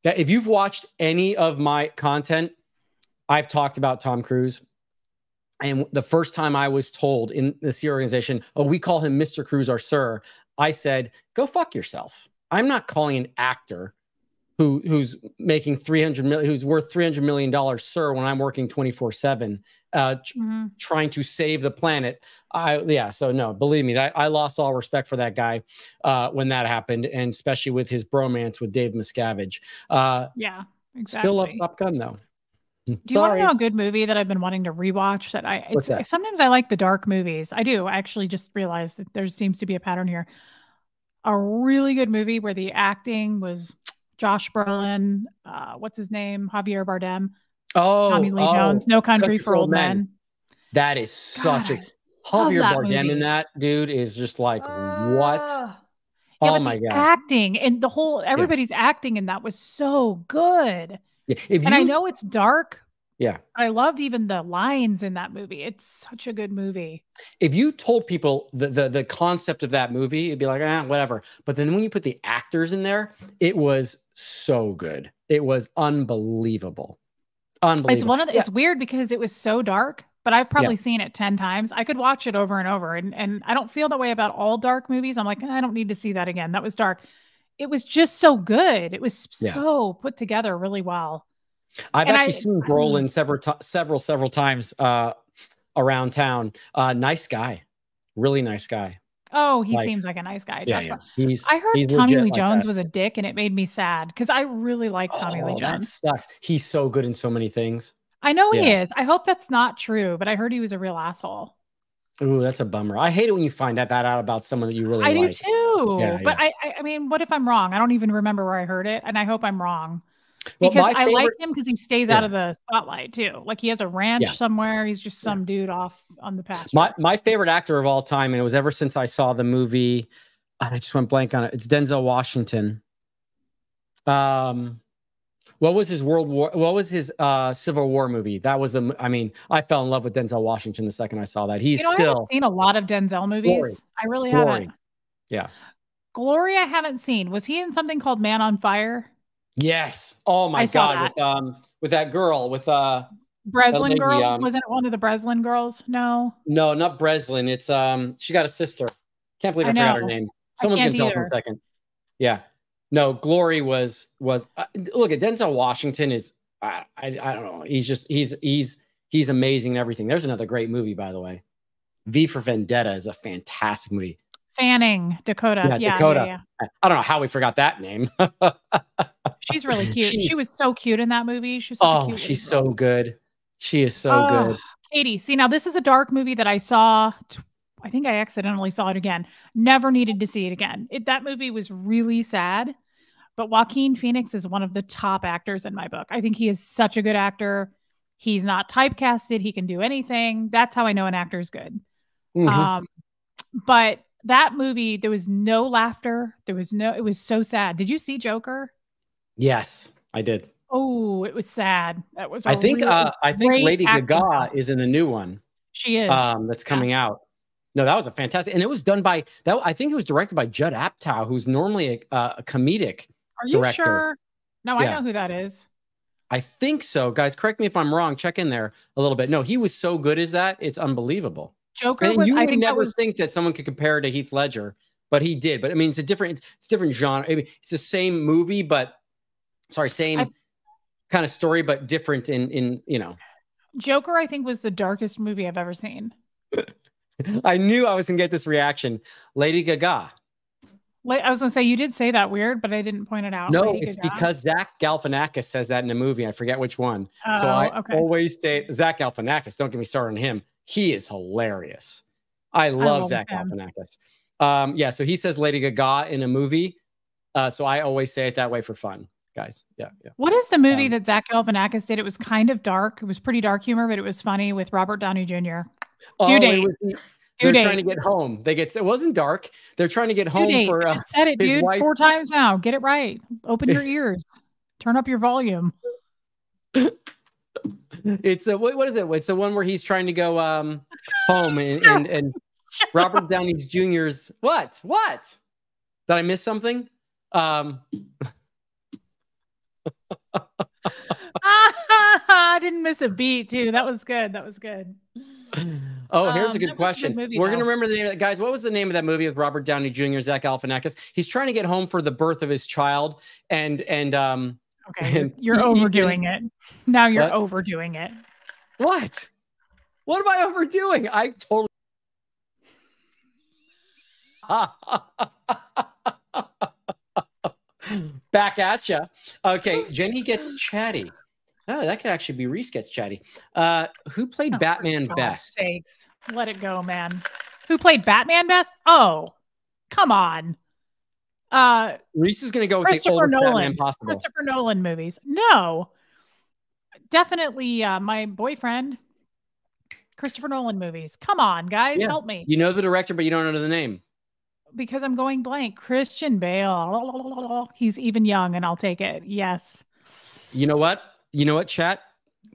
Yeah, if you've watched any of my content, I've talked about Tom Cruise. And the first time I was told in the Sea Organization, oh, we call him Mr. Cruise or Sir, I said, go fuck yourself. I'm not calling an actor who who's making 300 million who's worth 300 million dollars sir when i'm working 24 7 uh mm-hmm. trying to save the planet i yeah so no believe me I, I lost all respect for that guy uh when that happened and especially with his bromance with dave miscavige uh yeah exactly. still love top gun though Do you Sorry. want to know a good movie that I've been wanting to rewatch? That I What's that? sometimes I like the dark movies. I do. I actually just realized that there seems to be a pattern here. A really good movie where the acting was Josh Brolin, uh, what's his name, Javier Bardem, oh, Tommy Lee oh, Jones, No Country, for Old Men. Men. That is such God, a Javier Bardem movie. in that dude is just like uh, what? Yeah, oh my god, acting and the whole everybody's yeah. acting and that was so good. Yeah. If and you, I know it's dark. Yeah. I loved even the lines in that movie. It's such a good movie. If you told people the the, the concept of that movie, it'd be like, ah, whatever. But then when you put the actors in there, it was so good. It was unbelievable. Unbelievable. It's one of the, yeah. it's weird because it was so dark, but I've probably yeah. seen it 10 times. I could watch it over and over. And and I don't feel that way about all dark movies. I'm like, I don't need to see that again. That was dark it was just so good. It was yeah. so put together really well. I've and actually I, seen Brolin several several several times uh, around town. Uh, nice guy, really nice guy. Oh, he like, seems like a nice guy. Yeah, yeah. He's, I heard he's Tommy Lee Jones was a dick, and it made me sad because I really like Tommy oh, Lee Jones. That sucks. He's so good in so many things. I know yeah. he is. I hope that's not true, but I heard he was a real asshole. Ooh, that's a bummer. I hate it when you find that, that out about someone that you really I like. do too. Yeah, but. I, I mean, what if I'm wrong? I don't even remember where I heard it, and I hope I'm wrong. Because well, I like him because he stays yeah. out of the spotlight too. Like he has a ranch yeah. somewhere. He's just some dude off on the pasture. My my favorite actor of all time, and it was ever since I saw the movie. I just went blank on it. It's Denzel Washington. Um, what was his World War? What was his uh, Civil War movie? That was the. I mean, I fell in love with Denzel Washington the second I saw that. He's you know, still seen a lot of Denzel movies. Glory. I really Glory. haven't. Yeah. Glory, I haven't seen. Was he in something called Man on Fire? Yes. Oh my I god, with um with that girl with uh Breslin lady, girl. Um, Wasn't it one of the Breslin girls? No. No, not Breslin. It's um she got a sister. Can't believe I, I forgot her name. Someone's gonna tell us in a second. Yeah. No, Glory was was uh, look at Denzel Washington is I, I I don't know. He's just he's he's he's amazing and everything. There's another great movie by the way. V for Vendetta is a fantastic movie. Fanning Dakota. Yeah, yeah Dakota. Yeah, yeah. I don't know how we forgot that name. she's really cute. She's, she was so cute in that movie. She's oh, she's so good. She is so oh, good. Katie, see now this is a dark movie that I saw I think I accidentally saw it again. Never needed to see it again. It, that movie was really sad, but Joaquin Phoenix is one of the top actors in my book. I think he is such a good actor. He's not typecasted. He can do anything. That's how I know an actor is good. Mm-hmm. Um, but that movie, there was no laughter. There was no. It was so sad. Did you see Joker? Yes, I did. Oh, it was sad. That was. I think. uh, I think Lady Gaga is in the new one. She is. Um, that's coming yeah. out. No, that was a fantastic, and it was done by that. I think it was directed by Judd Apatow, who's normally a, a comedic Are you director. sure? No, yeah. I know who that is. I think so, guys. Correct me if I'm wrong. Check in there a little bit. No, he was so good as that. It's unbelievable. Joker. And was, you would think never was... think that someone could compare to Heath Ledger, but he did. But I mean, it's a different. It's, it's different genre. It's the same movie, but sorry, same I... kind of story, but different in in you know. Joker, I think, was the darkest movie I've ever seen. I knew I was gonna get this reaction. Lady Gaga. I was gonna say you did say that weird, but I didn't point it out. No, Lady it's Gaga. because Zach Galifianakis says that in a movie. I forget which one. Oh, so I okay. always say Zach Galifianakis. Don't get me started on him. He is hilarious. I love, I love Zach him. Galifianakis. Um, yeah, so he says Lady Gaga in a movie. Uh, so I always say it that way for fun, guys. Yeah, yeah. What is the movie um, that Zach Galifianakis did? It was kind of dark. It was pretty dark humor, but it was funny with Robert Downey Jr. Oh, Due date. Was, they're trying to get home. They get it wasn't dark. They're trying to get home for. Uh, just said it, dude, four times now. Get it right. Open your ears. Turn up your volume. it's a what, what is it? It's the one where he's trying to go um home and and, and Robert Downey Jr.'s what? What? Did I miss something? Um I didn't miss a beat too. That was good. That was good. Oh, here's um, a good question. Movie, We're going to remember the name of that. Guys, what was the name of that movie with Robert Downey Jr., Zach Galifianakis? He's trying to get home for the birth of his child. And, and, um, okay, and you're overdoing it. Now you're what? overdoing it. What? What am I overdoing? I totally. Back at you. Okay, Jenny gets chatty. Oh, that could actually be Reese gets chatty. Uh, who played oh, Batman best? Sakes. Let it go, man. Who played Batman best? Oh, come on. Uh, Reese is going to go with the oldest Nolan. Batman possible. Christopher Nolan movies. No, definitely uh, my boyfriend. Christopher Nolan movies. Come on, guys, yeah. help me. You know the director, but you don't know the name. Because I'm going blank. Christian Bale. He's even young, and I'll take it. Yes. You know what? You know what, chat?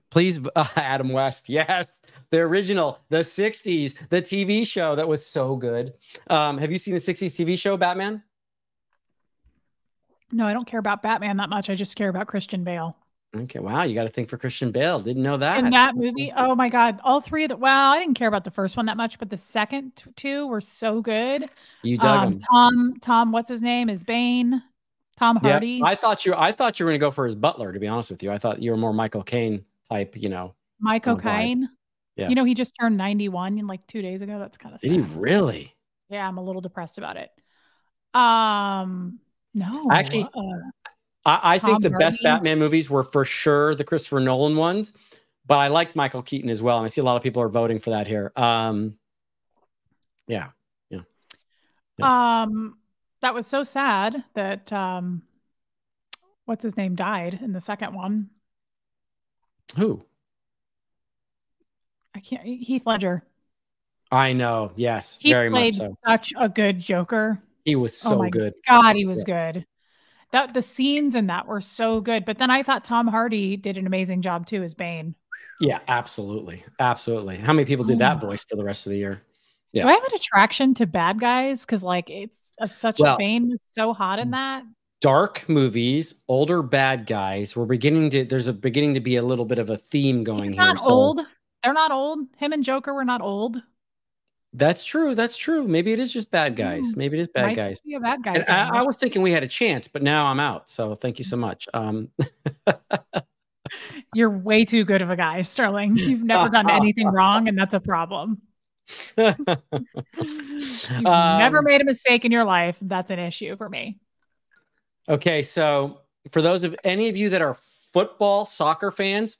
Please, uh, Adam West. Yes, the original, the '60s, the TV show that was so good. Um, have you seen the '60s TV show Batman? No, I don't care about Batman that much. I just care about Christian Bale. Okay, wow, you got to think for Christian Bale. Didn't know that. In that movie, oh my god, all three of the well, I didn't care about the first one that much, but the second two were so good. You dug um, them. Tom, Tom, what's his name? Is Bane? Tom Hardy. Yeah, I thought you. I thought you were going to go for his butler. To be honest with you, I thought you were more Michael Caine type. You know, Michael Caine. Yeah. You know, he just turned ninety-one in like two days ago. That's kind of. Did he really? Yeah, I'm a little depressed about it. Um, no, actually, uh, I, I think the best Batman movies were for sure the Christopher Nolan ones, but I liked Michael Keaton as well, and I see a lot of people are voting for that here. Um, yeah, yeah. yeah. Um, that was so sad that um, what's his name died in the second one. Who? I can't. Heath Ledger. I know. Yes, he very played much so. such a good Joker. He was oh so oh good. God, he was yeah. good. That the scenes in that were so good. But then I thought Tom Hardy did an amazing job too as Bane. Yeah, absolutely, absolutely. How many people did that voice for the rest of the year? Yeah. Do I have an attraction to bad guys? Because like it's a, such well, Bane was so hot in that. Dark movies, older bad guys. We're beginning to. There's a beginning to be a little bit of a theme going He's here. Not so. old. They're not old. Him and Joker were not old. That's true. That's true. Maybe it is just bad guys. Mm, Maybe it is bad Might guys. Be a bad guy. I, I, was thinking we had a chance, but now I'm out. So thank you so much. Um, You're way too good of a guy, Sterling. You've never done anything wrong, and that's a problem. You've um, never made a mistake in your life. That's an issue for me. Okay, so for those of any of you that are football soccer fans,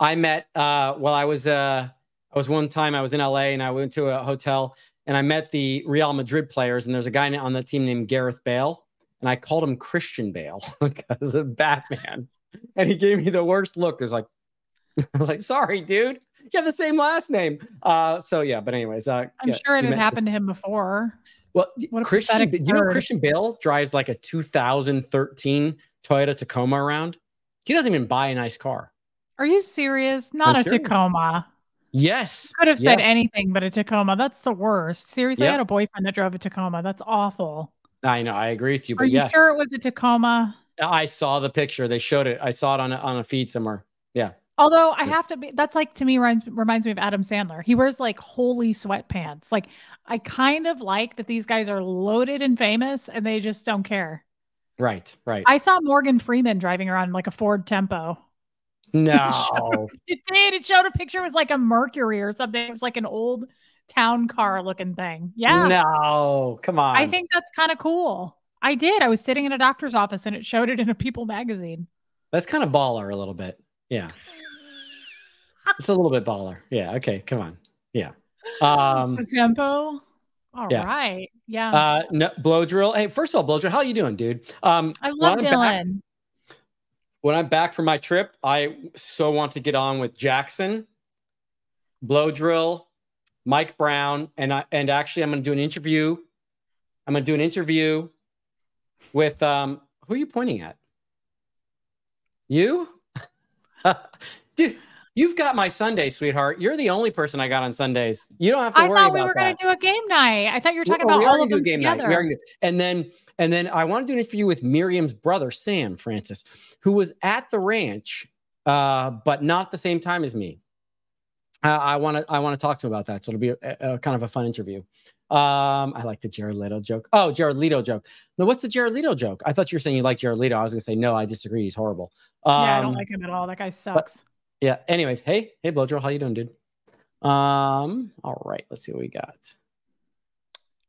I met uh, while I was uh, I was one time I was in LA and I went to a hotel and I met the Real Madrid players and there's a guy on the team named Gareth Bale and I called him Christian Bale because of Batman and he gave me the worst look. There's like I was like, sorry, dude, you have the same last name. Uh, so yeah, but anyways, uh, I'm yeah, sure it had happened to him before. Well, Christian, you know, Christian Bale drives like a 2013 Toyota Tacoma around. He doesn't even buy a nice car. Are you serious? Not I'm a serious. Tacoma. Yes. Could have said anything but a Tacoma. That's the worst. Seriously, yep. I had a boyfriend that drove a Tacoma. That's awful. I know. I agree with you. But Are you sure it was a Tacoma? I saw the picture. They showed it. I saw it on a, on a feed somewhere. Yeah. Although I have to be, that's like to me reminds, reminds me of Adam Sandler. He wears like holy sweatpants. Like I kind of like that these guys are loaded and famous and they just don't care. Right, right. I saw Morgan Freeman driving around like a Ford Tempo. No. it did. It showed a picture. It was like a Mercury or something. It was like an old town car looking thing. Yeah. No, come on. I think that's kind of cool. I did. I was sitting in a doctor's office and it showed it in a People magazine. That's kind of baller a little bit. Yeah. it's a little bit baller. Yeah. Okay. Come on. Yeah. Um the tempo. All yeah. right. Yeah. Uh no blow drill. Hey, first of all, blow drill, how you doing, dude? Um I love Dylan. Back, when I'm back from my trip, I so want to get on with Jackson, Blow Drill, Mike Brown, and I and actually I'm going to do an interview. I'm going to do an interview with um who are you pointing at? You? Dude, You've got my Sunday, sweetheart. You're the only person I got on Sundays. You don't have to I worry thought we were going to do a game night. I thought you were talking well, about all of them game together. Night. We and then and then I want to do an interview with Miriam's brother Sam Francis, who was at the ranch, uh, but not the same time as me. Uh, I want to I want to talk to him about that. So it'll be a, a, kind of a fun interview. Um, I like the Jared Leto joke. Oh, Jared Leto joke. Now, what's the Jared Leto joke? I thought you were saying you like Jared Leto. I was gonna say no. I disagree. He's horrible. Um, yeah, I don't um, like him at all. That guy sucks. Yeah. Anyways, hey, hey, Blowdrill, how you doing, dude? Um, all right, let's see what we got.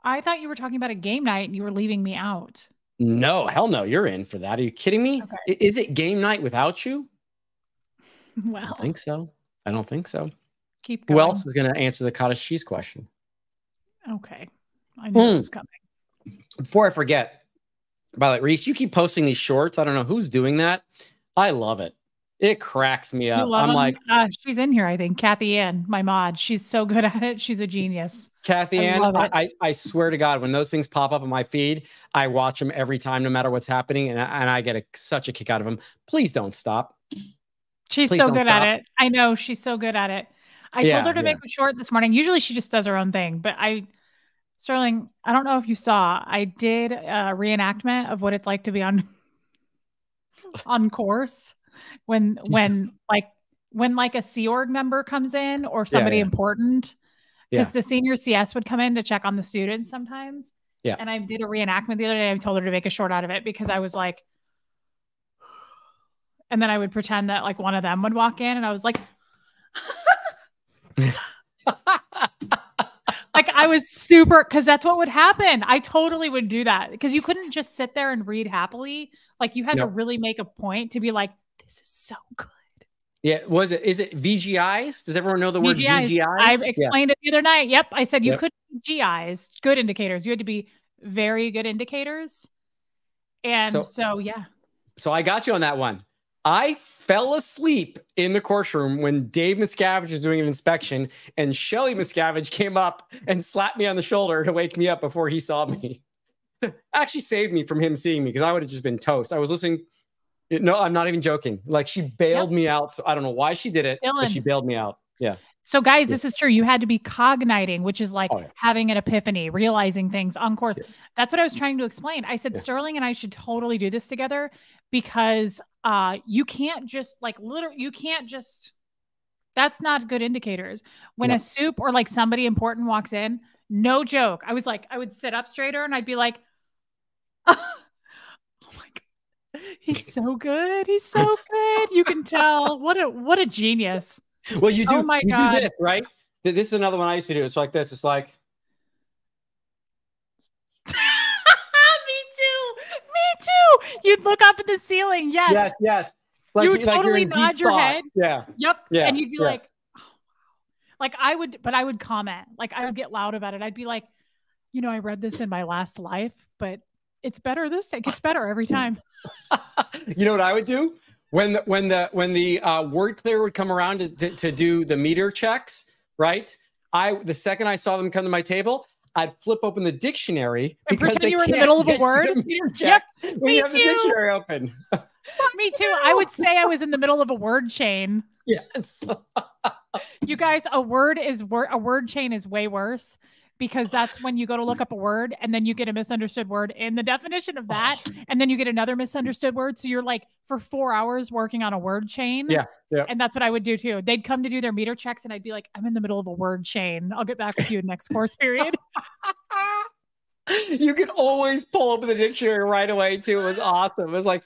I thought you were talking about a game night and you were leaving me out. No, hell no, you're in for that. Are you kidding me? Okay. Is it game night without you? Well, I don't think so. I don't think so. Keep going. Who else is going to answer the cottage cheese question? Okay. I knew mm. it was coming. Before I forget, by the way, Reese, you keep posting these shorts. I don't know who's doing that. I love it. It cracks me up. I'm like, uh, she's in here, I think. Kathy Ann, my mod. She's so good at it. She's a genius. Kathy Ann, I, I, I, swear to God, when those things pop up on my feed, I watch them every time, no matter what's happening, and I, and I get a, such a kick out of them. Please don't stop. She's Please so good stop. at it. I know she's so good at it. I yeah, told her to yeah. make a short this morning. Usually she just does her own thing, but I, Sterling, I don't know if you saw, I did a reenactment of what it's like to be on on course when when like when like a Sea Org member comes in or somebody yeah, yeah. important because yeah. the senior CS would come in to check on the students sometimes. Yeah. And I did a reenactment the other day. I told her to make a short out of it because I was like, and then I would pretend that like one of them would walk in and I was like, like I was super because that's what would happen. I totally would do that because you couldn't just sit there and read happily. Like you had yep. to really make a point to be like, this is so good. Yeah, was it? Is it VGIs? Does everyone know the word VGIs? VGIs? I explained yeah. it the other night. Yep, I said you yep. could GIs, good indicators. You had to be very good indicators, and so, so yeah. So I got you on that one. I fell asleep in the course room when Dave Miscavige was doing an inspection, and Shelly Miscavige came up and slapped me on the shoulder to wake me up before he saw me. Actually, saved me from him seeing me because I would have just been toast. I was listening no, I'm not even joking. Like she bailed yep. me out. So I don't know why she did it, Dylan. but she bailed me out. Yeah. So, guys, this is true. You had to be cogniting, which is like oh, yeah. having an epiphany, realizing things on course. Yeah. That's what I was trying to explain. I said. Sterling and I should totally do this together because uh, you can't just like literally, you can't just. That's not good indicators. When a soup or like somebody important walks in, no joke. I was like, I would sit up straighter and I'd be like, He's so good. He's so good. You can tell. What a what a genius. Well, you do. Oh my god! Do this, right? This is another one I used to do. It's like this. It's like. Me too. Me too. You'd look up at the ceiling. Yes. Yes. Yes. Like, you would like totally nod your thought. head. Yeah. Yep. Yeah. And you'd be yeah. like, oh, wow. Like I would, but I would comment. Like I would get loud about it. I'd be like, you know, I read this in my last life, but it's better this it gets better every time. You know what i would do? When the when the when the uh, word clear would come around to, to, to, do the meter checks right? I the second i saw them come to my table i'd flip open the dictionary and pretend you were in the middle of a word? yep me too. the dictionary open. Me too. I would say i was in the middle of a word chain. Yes. You guys a word is word a word chain is way worse because that's when you go to look up a word and then you get a misunderstood word. In the definition of that and then you get another misunderstood word. So you're like for 4 hours working on a word chain. Yeah yeah. And that's what I would do too. They'd come to do their meter checks and I'd be like I'm in the middle of a word chain. I'll get back with you next course period. You could always pull up the dictionary right away too. It was awesome. It was like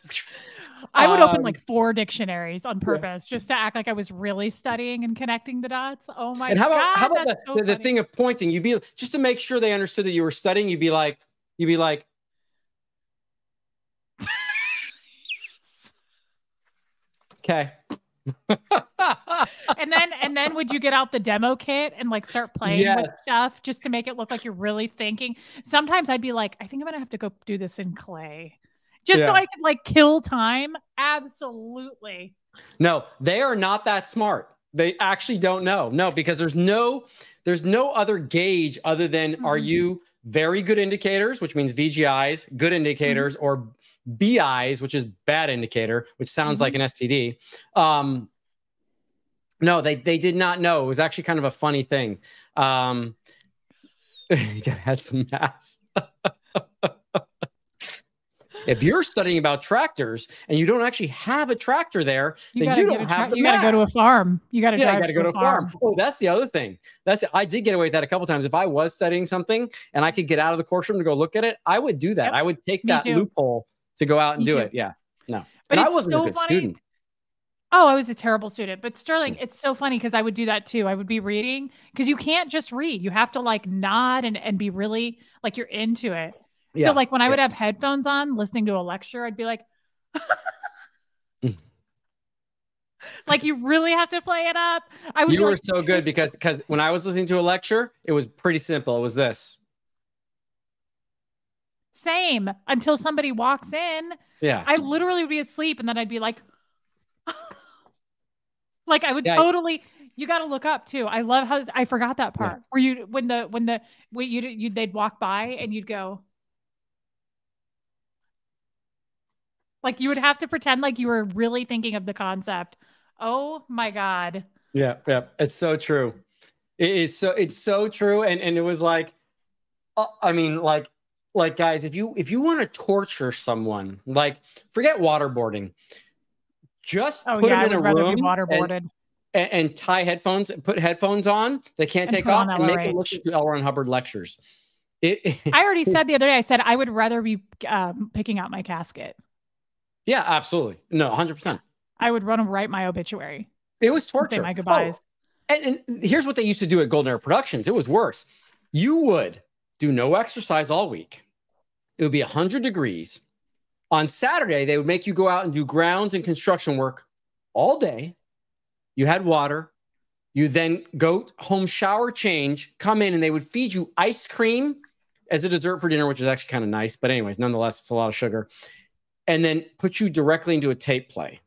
I would um, open like four dictionaries on purpose yeah. just to act like I was really studying and connecting the dots. Oh my god. and how about, God, how about the, so the, the, thing of pointing? You'd be just to make sure they understood that you were studying. You'd be like, you'd be like, okay. and then and then would you get out the demo kit and like start playing yes. with stuff just to make it look like you're really thinking? Sometimes I'd be like, I think I'm gonna have to go do this in clay just yeah. so I could like kill time. Absolutely. No, they are not that smart. They actually don't know. No, because there's no there's no other gauge other than mm-hmm. are you very good indicators, which means VGIs, good indicators, mm-hmm. or BIs, which is bad indicator, which sounds mm-hmm. like an STD. Um, no, they they did not know. It was actually kind of a funny thing. Um, you gotta have some mass. If you're studying about tractors and you don't actually have a tractor there, you then you don't tra- have. you got to go to a farm. You got to yeah, got to go to a farm. farm. Oh, that's the other thing. That's I did get away with that a couple times. If I was studying something and I could get out of the course room to go look at it, I would do that. Yep. I would take Me that too. loophole to go out and Me do too. it. Yeah, no, but I wasn't so a good funny. student. Oh, I was a terrible student. But Sterling, hmm. it's so funny because I would do that too. I would be reading because you can't just read. You have to like nod and, and be really like you're into it. Yeah. So like when I would have headphones on listening to a lecture, I'd be like like you really have to play it up. I you were like, so good because because when I was listening to a lecture, it was pretty simple. It was this. Same until somebody walks in. Yeah. I literally would be asleep and then I'd be like, like I would yeah. totally. You got to look up too. I love how I forgot that part yeah. where you when the when the when you you they'd walk by and you'd go. Like you would have to pretend like you were really thinking of the concept. Oh my god. Yeah, yeah, it's so true. It is so it's so true, and and it was like, uh, I mean, like like guys, if you if you want to torture someone, like forget waterboarding, just oh, put yeah, them in a room waterboarded. And, and, tie headphones, put headphones on. They can't and take off, and make them listen to L. Ron Hubbard lectures. It, I already said the other day. I said I would rather be um, picking out my casket. Yeah, absolutely. No, hundred percent. I would run and write my obituary. It was torture. Say my oh, goodbyes. Oh, and, and here's what they used to do at Golden Era Productions. It was worse. You would do no exercise all week. It would be 100 degrees. On Saturday, they would make you go out and do grounds and construction work all day. You had water. You then go home, shower, change, come in, and they would feed you ice cream as a dessert for dinner, which is actually kind of nice. But, anyways, nonetheless, it's a lot of sugar. And then put you directly into a tape play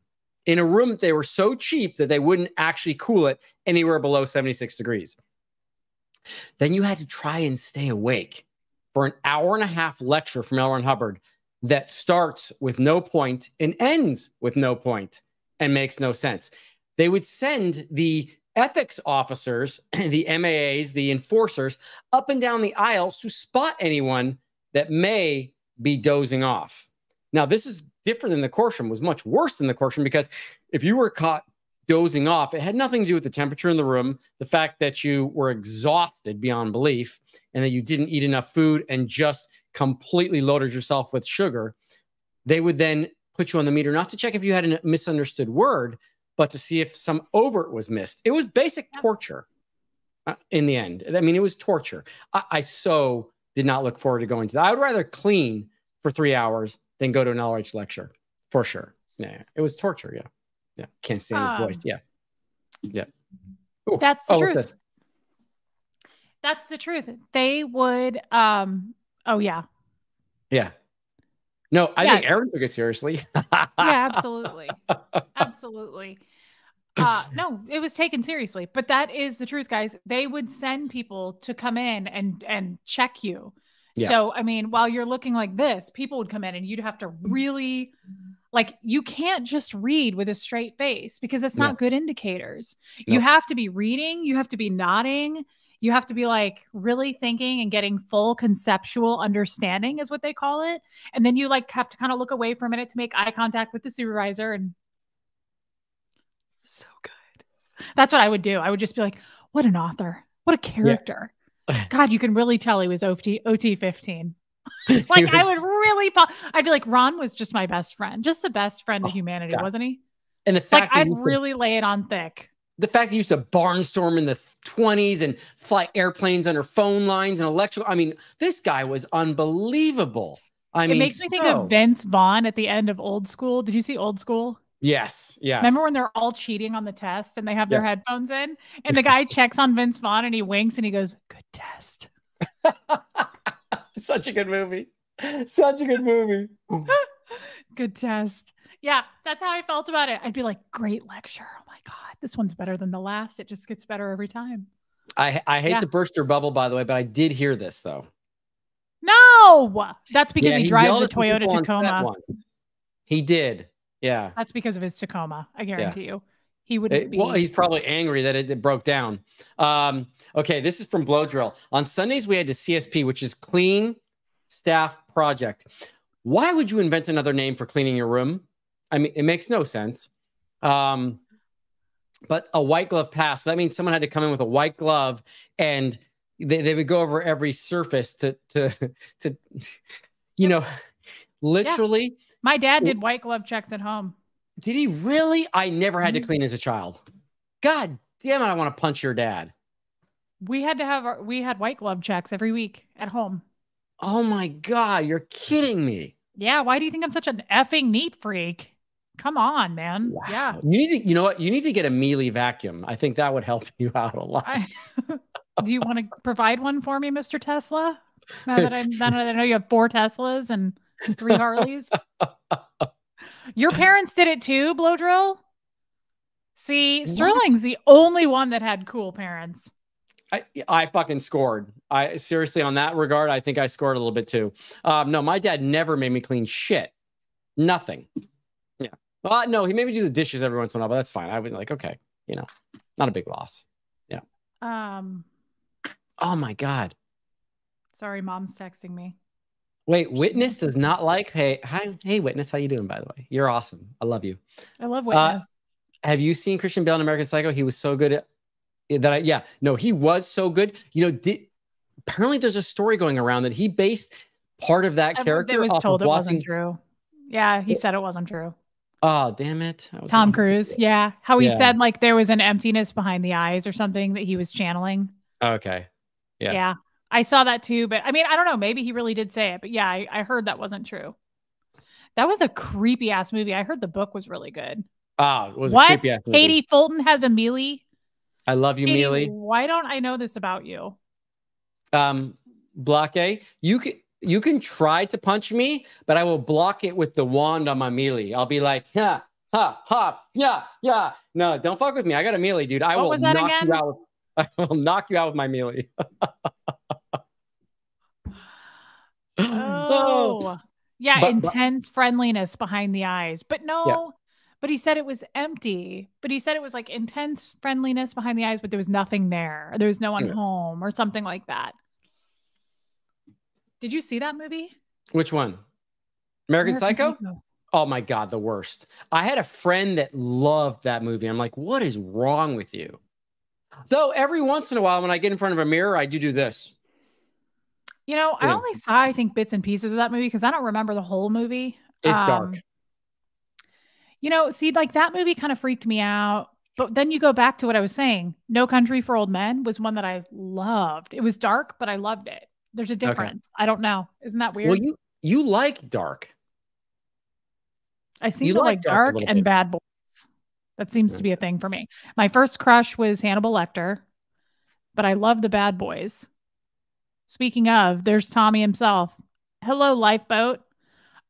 in a room that they were so cheap that they wouldn't actually cool it anywhere below 76 degrees. Then you had to try and stay awake for an hour and a half lecture from L. Ron Hubbard that starts with no point and ends with no point and makes no sense. They would send the ethics officers, the MAAs, the enforcers up and down the aisles to spot anyone that may be dozing off. Now, this is different than the course room, was much worse than the course room because if you were caught dozing off, it had nothing to do with the temperature in the room, the fact that you were exhausted beyond belief, and that you didn't eat enough food and just completely loaded yourself with sugar. They would then put you on the meter, not to check if you had a misunderstood word, but to see if some overt was missed. It was basic torture uh, in the end. I mean, it was torture. I, I so did not look forward to going to that. I would rather clean for three hours than go to an LRH lecture for sure. Yeah, it was torture. Yeah, yeah. Can't stand his um, voice. Yeah, yeah. Ooh. That's the oh, truth. That's the truth. They would. um Oh yeah. Yeah. No, I yeah. think Aaron took it seriously. yeah, absolutely, absolutely. Uh, no, it was taken seriously, but that is the truth, guys. They would send people to come in and and check you yeah. So, I mean, while you're looking like this, people would come in and you'd have to really like you can't just read with a straight face because it's not good indicators. You have to be reading, you have to be nodding, you have to be like really thinking and getting full conceptual understanding is what they call it. And then you like have to kind of look away for a minute to make eye contact with the supervisor and so good. That's what I would do. I would just be like, what an author. What a character. God, you can really tell he was OT OT 15. like was, I would really I'd be like, Ron was just my best friend, just the best friend of oh, humanity, God. wasn't he? And the fact like I'd really to, lay it on thick. The fact he used to barnstorm in the 20s and fly airplanes under phone lines and electrical. I mean, this guy was unbelievable. I mean, it mean, makes me think of Vince Vaughn at the end of Old School. Did you see Old School? Yes, yes. Remember when they're all cheating on the test and they have their yeah. headphones in, and the guy checks on Vince Vaughn and he winks and he goes, "Good test." Such a good movie. Such a good movie. good test. Yeah, that's how I felt about it. I'd be like, "Great lecture. Oh my god, this one's better than the last. It just gets better every time." I I hate yeah. to burst your bubble, by the way, but I did hear this though. No, that's because yeah, he, he drives a Toyota Tacoma. He did. Yeah. That's because of his Tacoma. I guarantee yeah. you. He would be. Well, he's probably angry that it, it broke down. Um, okay, this is from Blow Drill. On Sundays, we had to CSP, which is Clean Staff Project. Why would you invent another name for cleaning your room? I mean, it makes no sense. Um, but a white glove pass. So that means someone had to come in with a white glove and they, they would go over every surface to to to you know literally yeah. My dad did white glove checks at home. Did he really? I never had to mm-hmm. clean as a child. God damn it! I want to punch your dad. We had to have our, we had white glove checks every week at home. Oh my god, you're kidding me. Yeah, why do you think I'm such an effing neat freak? Come on, man. Wow. Yeah. You need to, you know what? You need to get a Miele vacuum. I think that would help you out a lot. I, do you want to provide one for me, Mr. Tesla? Now that I now that I know you have four Teslas and three Harleys. Your parents did it too, blow drill. See, Sterling's what? the only one that had cool parents. I, I fucking scored. I seriously on that regard, I think I scored a little bit too. Um, no, my dad never made me clean shit. Nothing. Yeah. Well, no, he made me do the dishes every once in a while, but that's fine. I was like, okay, you know, not a big loss. Yeah. Um. Oh my god. Sorry, mom's texting me. Wait, Witness does not like. Hey, hi, hey, Witness, how you doing? By the way, you're awesome. I love you. I love uh, Witness. Uh, have you seen Christian Bale in American Psycho? He was so good at that. I, yeah, no, he was so good. You know, did apparently there's a story going around that he based part of that I character. was told it watching... wasn't true. Yeah, he said it wasn't true. Oh, damn it. Tom Cruise. Yeah. How he yeah. said like there was an emptiness behind the eyes or something that he was channeling. Okay. Yeah. Yeah. I saw that too, but I mean, I don't know. Maybe he really did say it, but yeah, I, I heard that wasn't true. That was a creepy ass movie. I heard the book was really good. Ah, it was what? Katie Fulton has a Miele. I love you, Katie, Miele. Why don't I know this about you? Um, block A. You can you can try to punch me, but I will block it with the wand on my Miele. I'll be like, yeah, ha, ha, yeah, yeah. No, don't fuck with me. I got a Miele, dude. I what will knock again? you out. I will knock you out with my Miele. Oh. oh, yeah, but, intense but, friendliness behind the eyes. But no, yeah. but he said it was empty. But he said it was like intense friendliness behind the eyes, but there was nothing there. There was no one yeah. home or something like that. Did you see that movie? Which one? American, American Psycho? Psycho? Oh my god, the worst. I had a friend that loved that movie. I'm like, what is wrong with you? Though every once in a while, when I get in front of a mirror, I do do this. You know, I only saw I think bits and pieces of that movie because I don't remember the whole movie. It's um, dark. You know, see, like that movie kind of freaked me out. But then you go back to what I was saying. No Country for Old Men was one that I loved. It was dark, but I loved it. There's a difference. Okay. I don't know. Isn't that weird? Well, you you like dark. I seem you to like dark, dark and bit. bad boys. That seems to be a thing for me. My first crush was Hannibal Lecter, but I love the bad boys. Speaking of, there's Tommy himself. Hello, lifeboat.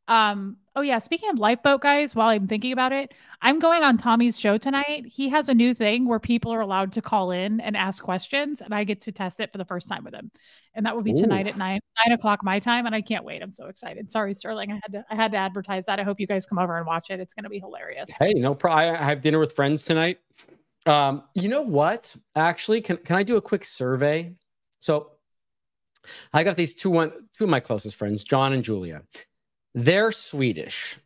Um, oh yeah, speaking of lifeboat guys, while I'm thinking about it, I'm going on Tommy's show tonight. He has a new thing where people are allowed to call in and ask questions, and I get to test it for the first time with him. And that will be Ooh. tonight at nine nine o'clock my time, and I can't wait. I'm so excited. Sorry, Sterling, I had to I had to advertise that. I hope you guys come over and watch it. It's going to be hilarious. Hey, no problem. I have dinner with friends tonight. Um, you know what? Actually, can can I do a quick survey? So I got these two one two of my closest friends, John and Julia. They're Swedish,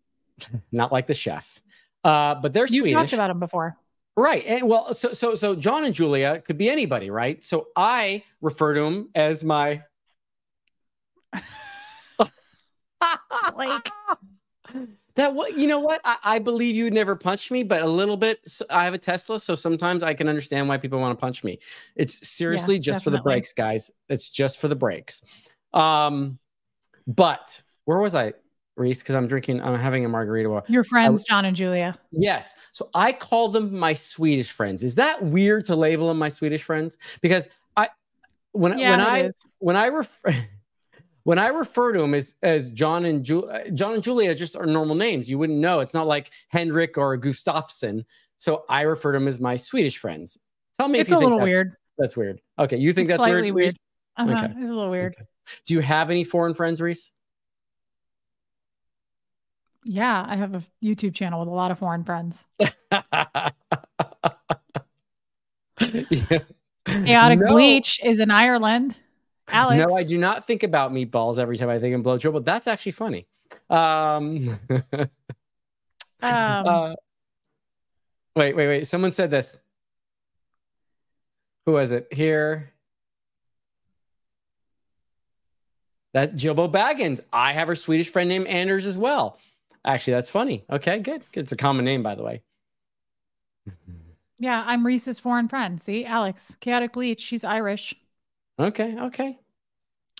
not like the chef, uh, but they're you Swedish. You talked about them before, right? And well, so so so John and Julia could be anybody, right? So I refer to them as my like that what you know what I, I, believe you would never punch me, but a little bit. So I have a Tesla, so sometimes I can understand why people want to punch me. It's seriously yeah, just definitely. for the brakes, guys. It's just for the brakes. Um, but where was I, Reese? Because I'm drinking, I'm having a margarita. Your friends, I, John and Julia. Yes. So I call them my Swedish friends. Is that weird to label them my Swedish friends? Because I when yeah, when I is. when I refer when I refer to them as as John and Ju- John and Julia just are normal names. You wouldn't know. It's not like Henrik or Gustafsson. So I refer to them as my Swedish friends. Tell me it's if you a think little that's, weird. That's weird. Okay, you think it's that's slightly weird? weird. Uh-huh. Okay. It's a little weird. Okay. Do you have any foreign friends, Reese? Yeah, I have a YouTube channel with a lot of foreign friends. yeah. Chaotic no. Bleach is in Ireland. Alex. No, I do not think about meatballs every time I think of blow but that's actually funny. Um, um uh, wait, wait, wait. Someone said this. Who was it? Here. That Jilbo Baggins. I have a Swedish friend named Anders as well. Actually, that's funny. Okay, good. It's a common name, by the way. Yeah, I'm Reese's foreign friend. See, Alex, Chaotic Bleach. She's Irish. Okay, okay.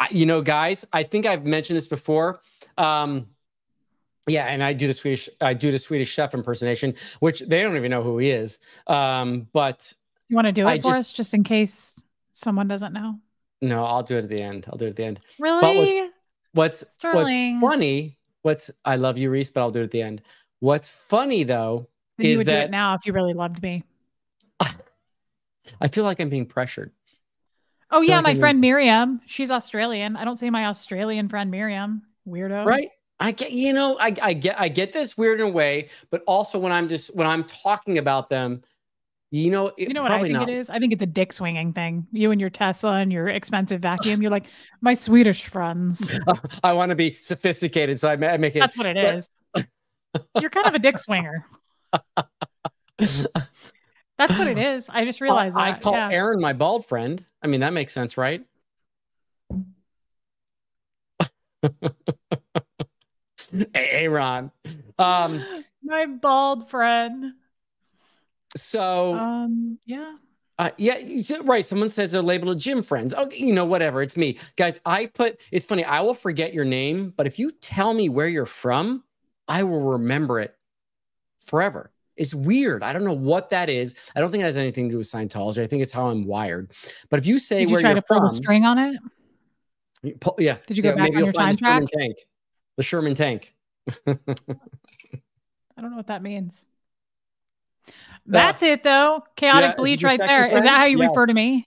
I, you know, guys, I think I've mentioned this before. Um, Yeah, and I do the Swedish I do the Swedish chef impersonation, which they don't even know who he is. Um, but you want to do it I for just, us just in case someone doesn't know? No, I'll do it at the end. I'll do it at the end. Really? what's what's funny? What's I love you, Reese, but I'll do it at the end. What's funny though then is you would that do it now if you really loved me. I feel like I'm being pressured. Oh yeah, my friend Miriam. She's Australian. I don't say my Australian friend Miriam. Weirdo. Right. I get you know, I, I get I get this weird in a way, but also when I'm just when I'm talking about them, you know, it, you know what I think not. it is. I think it's a dick swinging thing. You and your Tesla and your expensive vacuum. You're like my Swedish friends. I want to be sophisticated, so I, I make it. That's what it is. You're kind of a dick swinger. That's what it is. I just realized I call yeah. Aaron my bald friend. I mean, that makes sense, right? Aaron. Um, my bald friend. So, um, yeah. Uh, yeah, right. Someone says they're labeled gym friends. Okay, you know, whatever. It's me, guys. I put. It's funny. I will forget your name, but if you tell me where you're from, I will remember it forever. It's weird. I don't know what that is. I don't think it has anything to do with Scientology. I think it's how I'm wired. But if you say Did you where try you're to pull from, the string on it? Pull, yeah. Did you go yeah, back on your time track? Sherman tank. The Sherman tank. I don't know what that means. That's uh, it though. Chaotic yeah, bleach right there. Friend? Is that how you yeah. refer to me?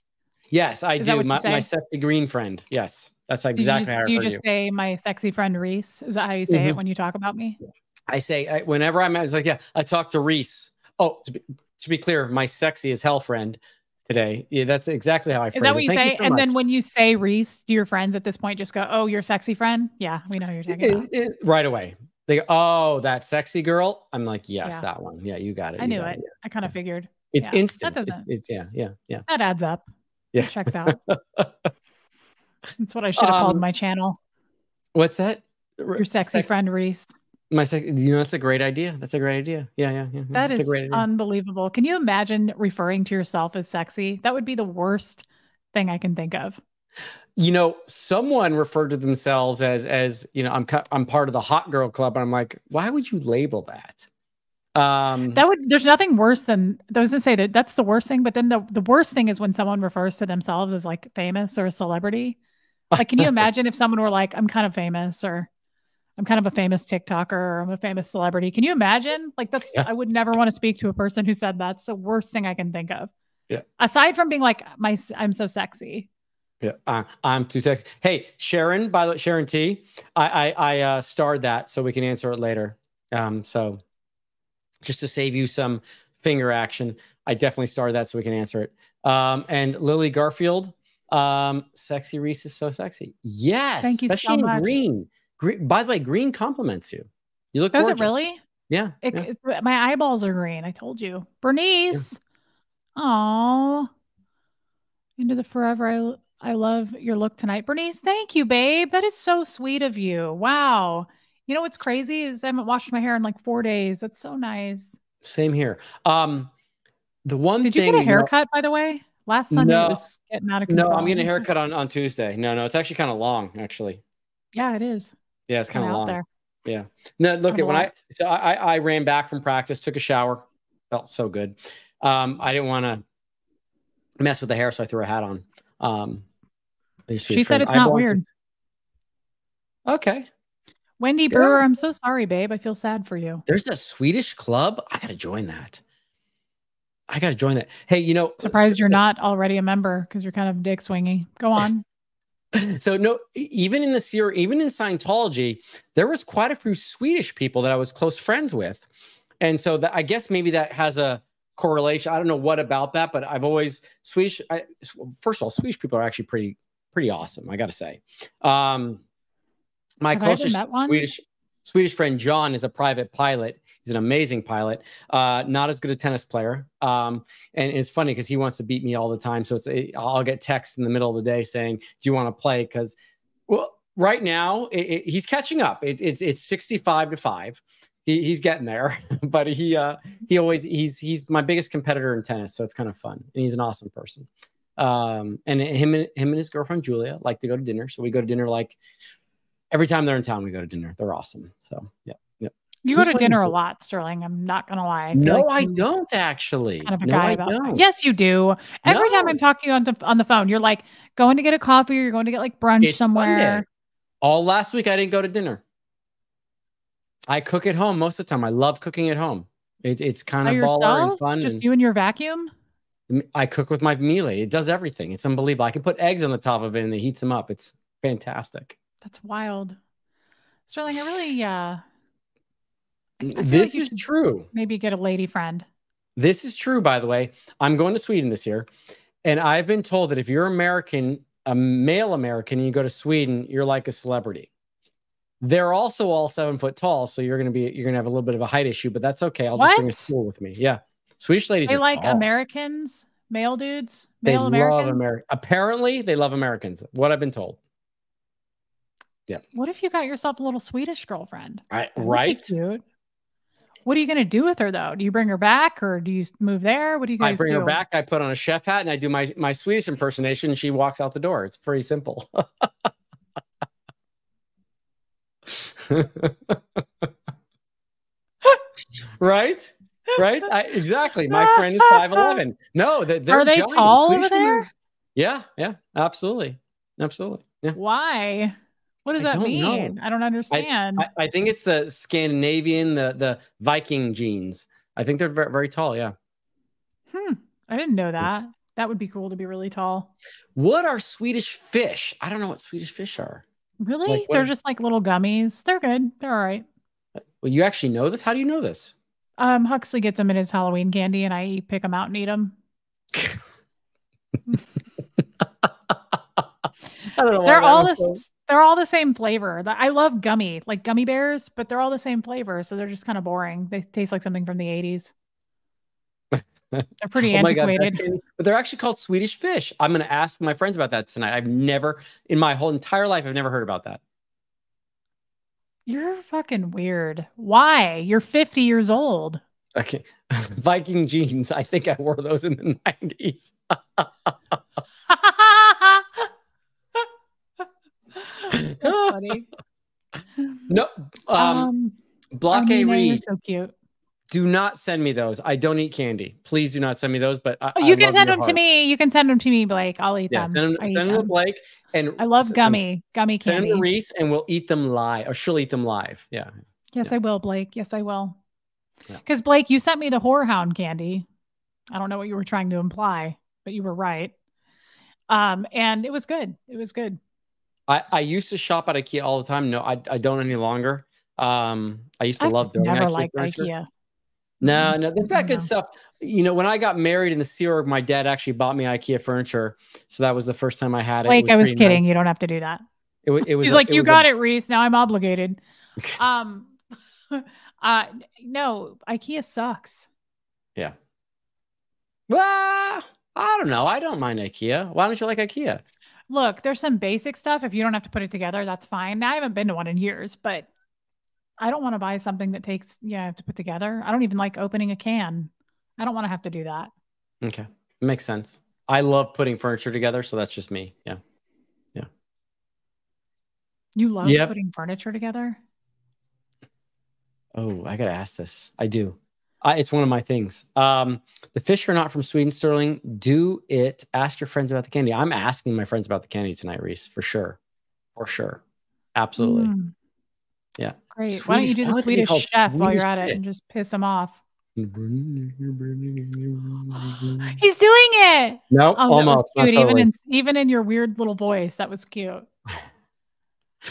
Yes, I Is do. My, my sexy green friend. Yes. That's exactly just, how I Do you just you. say my sexy friend Reese? Is that how you say mm-hmm. it when you talk about me? I say I, whenever I'm, I was like, yeah, I talked to Reese. Oh, to be, to be clear, my sexy as hell friend today. Yeah, that's exactly how I. Is that what you say? You so and much. then when you say Reese, do your friends at this point just go, "Oh, your sexy friend"? Yeah, we know who you're talking it, about. It, right away. They go, "Oh, that sexy girl." I'm like, "Yes, yeah. that one. Yeah, you got it. I knew it. it. I kind of figured. It's yeah. instant. That doesn't, it's, it's, yeah, yeah, yeah. That adds up. Yeah, it checks out. That's what I should have um, called my channel. What's that? Your sexy friend Reese. My second, you know, that's a great idea. That's a great idea. Yeah, yeah, yeah. That that's is unbelievable. Can you imagine referring to yourself as sexy? That would be the worst thing I can think of. You know, someone referred to themselves as as you know, I'm I'm part of the hot girl club, and I'm like, why would you label that? Um, that would there's nothing worse than I was gonna say that that's the worst thing, but then the the worst thing is when someone refers to themselves as like famous or a celebrity. Like, can you imagine if someone were like, I'm kind of famous or I'm kind of a famous TikToker or I'm a famous celebrity. Can you imagine? Like that's yeah. I would never want to speak to a person who said that's the worst thing I can think of. Yeah. Aside from being like my I'm so sexy. Yeah, uh, I'm too sexy. Hey, Sharon, by the way, Sharon T, I I, I uh, starred that so we can answer it later. Um, so just to save you some finger action, I definitely starred that so we can answer it. Um, and Lily Garfield, um, sexy Reese is so sexy. Yes, thank you especially so much. in green. Green, by the way, green compliments you. You look. Does gorgeous. it really? Yeah, it, yeah. my eyeballs are green. I told you, Bernice. Oh, yeah. into the forever. I I love your look tonight, Bernice. Thank you, babe. That is so sweet of you. Wow. You know what's crazy is I haven't washed my hair in like four days. That's so nice. Same here. Um, the one did you get a haircut know, by the way? Last Sunday no, it was getting out of control. No, I'm getting a haircut on on Tuesday. No, no, it's actually kind of long, actually. Yeah, it is. Yeah, it's kind of long. There. Yeah. No, look at when I so I I ran back from practice, took a shower, felt so good. Um, I didn't want to mess with the hair, so I threw a hat on. Um, she said it's not weird. To... Okay. Wendy Brewer, I'm so sorry, babe. I feel sad for you. There's a Swedish club. I gotta join that. I gotta join that. Hey, you know, surprised so, you're not already a member because you're kind of dick swingy. Go on. so no, even in the series, even in Scientology, there was quite a few Swedish people that I was close friends with, and so that I guess maybe that has a correlation. I don't know what about that, but I've always Swedish. I, first of all, Swedish people are actually pretty pretty awesome. I got to say. Um, my Have closest Swedish Swedish friend John is a private pilot. He's an amazing pilot. Uh, not as good a tennis player. Um, and it's funny because he wants to beat me all the time. So it's I'll get texts in the middle of the day saying, "Do you want to play?" Because well, right now it, it, he's catching up. It, it's it's sixty five to five. He, he's getting there, but he uh, he always he's he's my biggest competitor in tennis. So it's kind of fun, and he's an awesome person. Um, and him and him and his girlfriend Julia like to go to dinner. So we go to dinner like every time they're in town, we go to dinner. They're awesome. So yeah, yeah. You go to dinner a lot, Sterling. I'm not gonna lie. I no, like I don't actually. Kind of a no, guy I about don't. Yes, you do. Every no. time I'm talking to you on the on the phone, you're like going to get a coffee or you're going to get like brunch it's somewhere. Monday. All last week, I didn't go to dinner. I cook at home most of the time. I love cooking at home. It, it's kind By of yourself? baller and fun. Just and you and your vacuum. I cook with my Miele. It does everything. It's unbelievable. I can put eggs on the top of it and it heats them up. It's fantastic. That's wild. Sterling, I really uh this like is true. Maybe get a lady friend. This is true, by the way. I'm going to Sweden this year. And I've been told that if you're American, a male American, and you go to Sweden, you're like a celebrity. They're also all seven foot tall, so you're gonna be you're gonna have a little bit of a height issue, but that's okay. I'll what? just bring a stool with me. Yeah, Swedish ladies. They like tall. Americans, male dudes. Male they Americans? love America. Apparently, they love Americans. What I've been told. Yeah. What if you got yourself a little Swedish girlfriend? I, right. Cute. What are you going to do with her though? Do you bring her back or do you move there? What do you guys I bring do? her back. I put on a chef hat and I do my, my Swedish impersonation. And she walks out the door. It's pretty simple. right? Right? I, exactly. My friend is 5'11. No, they're, they're Are they giant. tall Swedish over there? Yeah, yeah, absolutely. Absolutely. Yeah. Why? What does I that mean? know. I don't understand. I, I, think it's the Scandinavian, the the Viking genes. I think they're very, very tall. Yeah. Hmm. I didn't know that. That would be cool to be really tall. What are Swedish fish? I don't know what Swedish fish are. Really? Like, They're what- just like little gummies. They're good. They're all right. Well, you actually know this? How do you know this? Um, Huxley gets them in his Halloween candy, and I pick them out and eat them. I don't know. They're all the they're all the same flavor. I love gummy, like gummy bears, but they're all the same flavor, so they're just kind of boring. They taste like something from the '80s. They're pretty Oh my God, antiquated. but they're actually called Swedish fish. I'm going to ask my friends about that tonight. I've never, in my whole entire life, I've never heard about that. You're fucking weird. Why? You're 50 years old. Okay. Viking jeans. I think I wore those in the 90s. Funny. No. Um, Um, Block A Amina, you're Reed. so cute. Do not send me those. I don't eat candy. Please do not send me those. But I, Oh, you I can send them to me. You can send them to me, Blake. I'll eat Yeah, them. send them, send them to. Blake. And I love gummy, gummy Send them to Reese, and we'll eat them live, or she'll eat them live. Yeah. Yes, Yeah. I will, Blake. Yes, I will. Yeah. Because Blake, you sent me the horehound candy. I don't know what you were trying to imply, but you were right. Um, and it was good. It was good. I, I used to shop at IKEA all the time. No, I, I don't any longer. Um, I used to I've love building never IKEA liked furniture. IKEA. No, no, they've got good stuff. You know, when I got married in the Sea Org, my dad actually bought me IKEA furniture, so that was the first time I had it. Blake, I was kidding. nice. You don't have to do that. It, it was. He's a- like, you was got a- it, Reese. Now I'm obligated. um, uh, no, IKEA sucks. Yeah. Well, I don't know. I don't mind IKEA. Why don't you like IKEA? Look, there's some basic stuff. If you don't have to put it together, that's fine. Now, I haven't been to one in years, but I don't want to buy something that takes, yeah, I have to put together. I don't even like opening a can. I don't want to have to do that. Okay, makes sense. I love putting furniture together, so that's just me. Yeah. Yeah. You love Yep. putting furniture together? Oh, I gotta ask this. I do. I, it's one of my things. Um, the fish are not from Sweden, Sterling. Do it. Ask your friends about the candy. I'm asking my friends about the candy tonight, Reese, for sure, for sure, absolutely. Mm. Yeah. Great. Why don't you do the would they be Swedish chef while you're at it and just piss him off? He's doing it. Oh, that almost. was not cute. Even in even in your weird little voice, that was cute.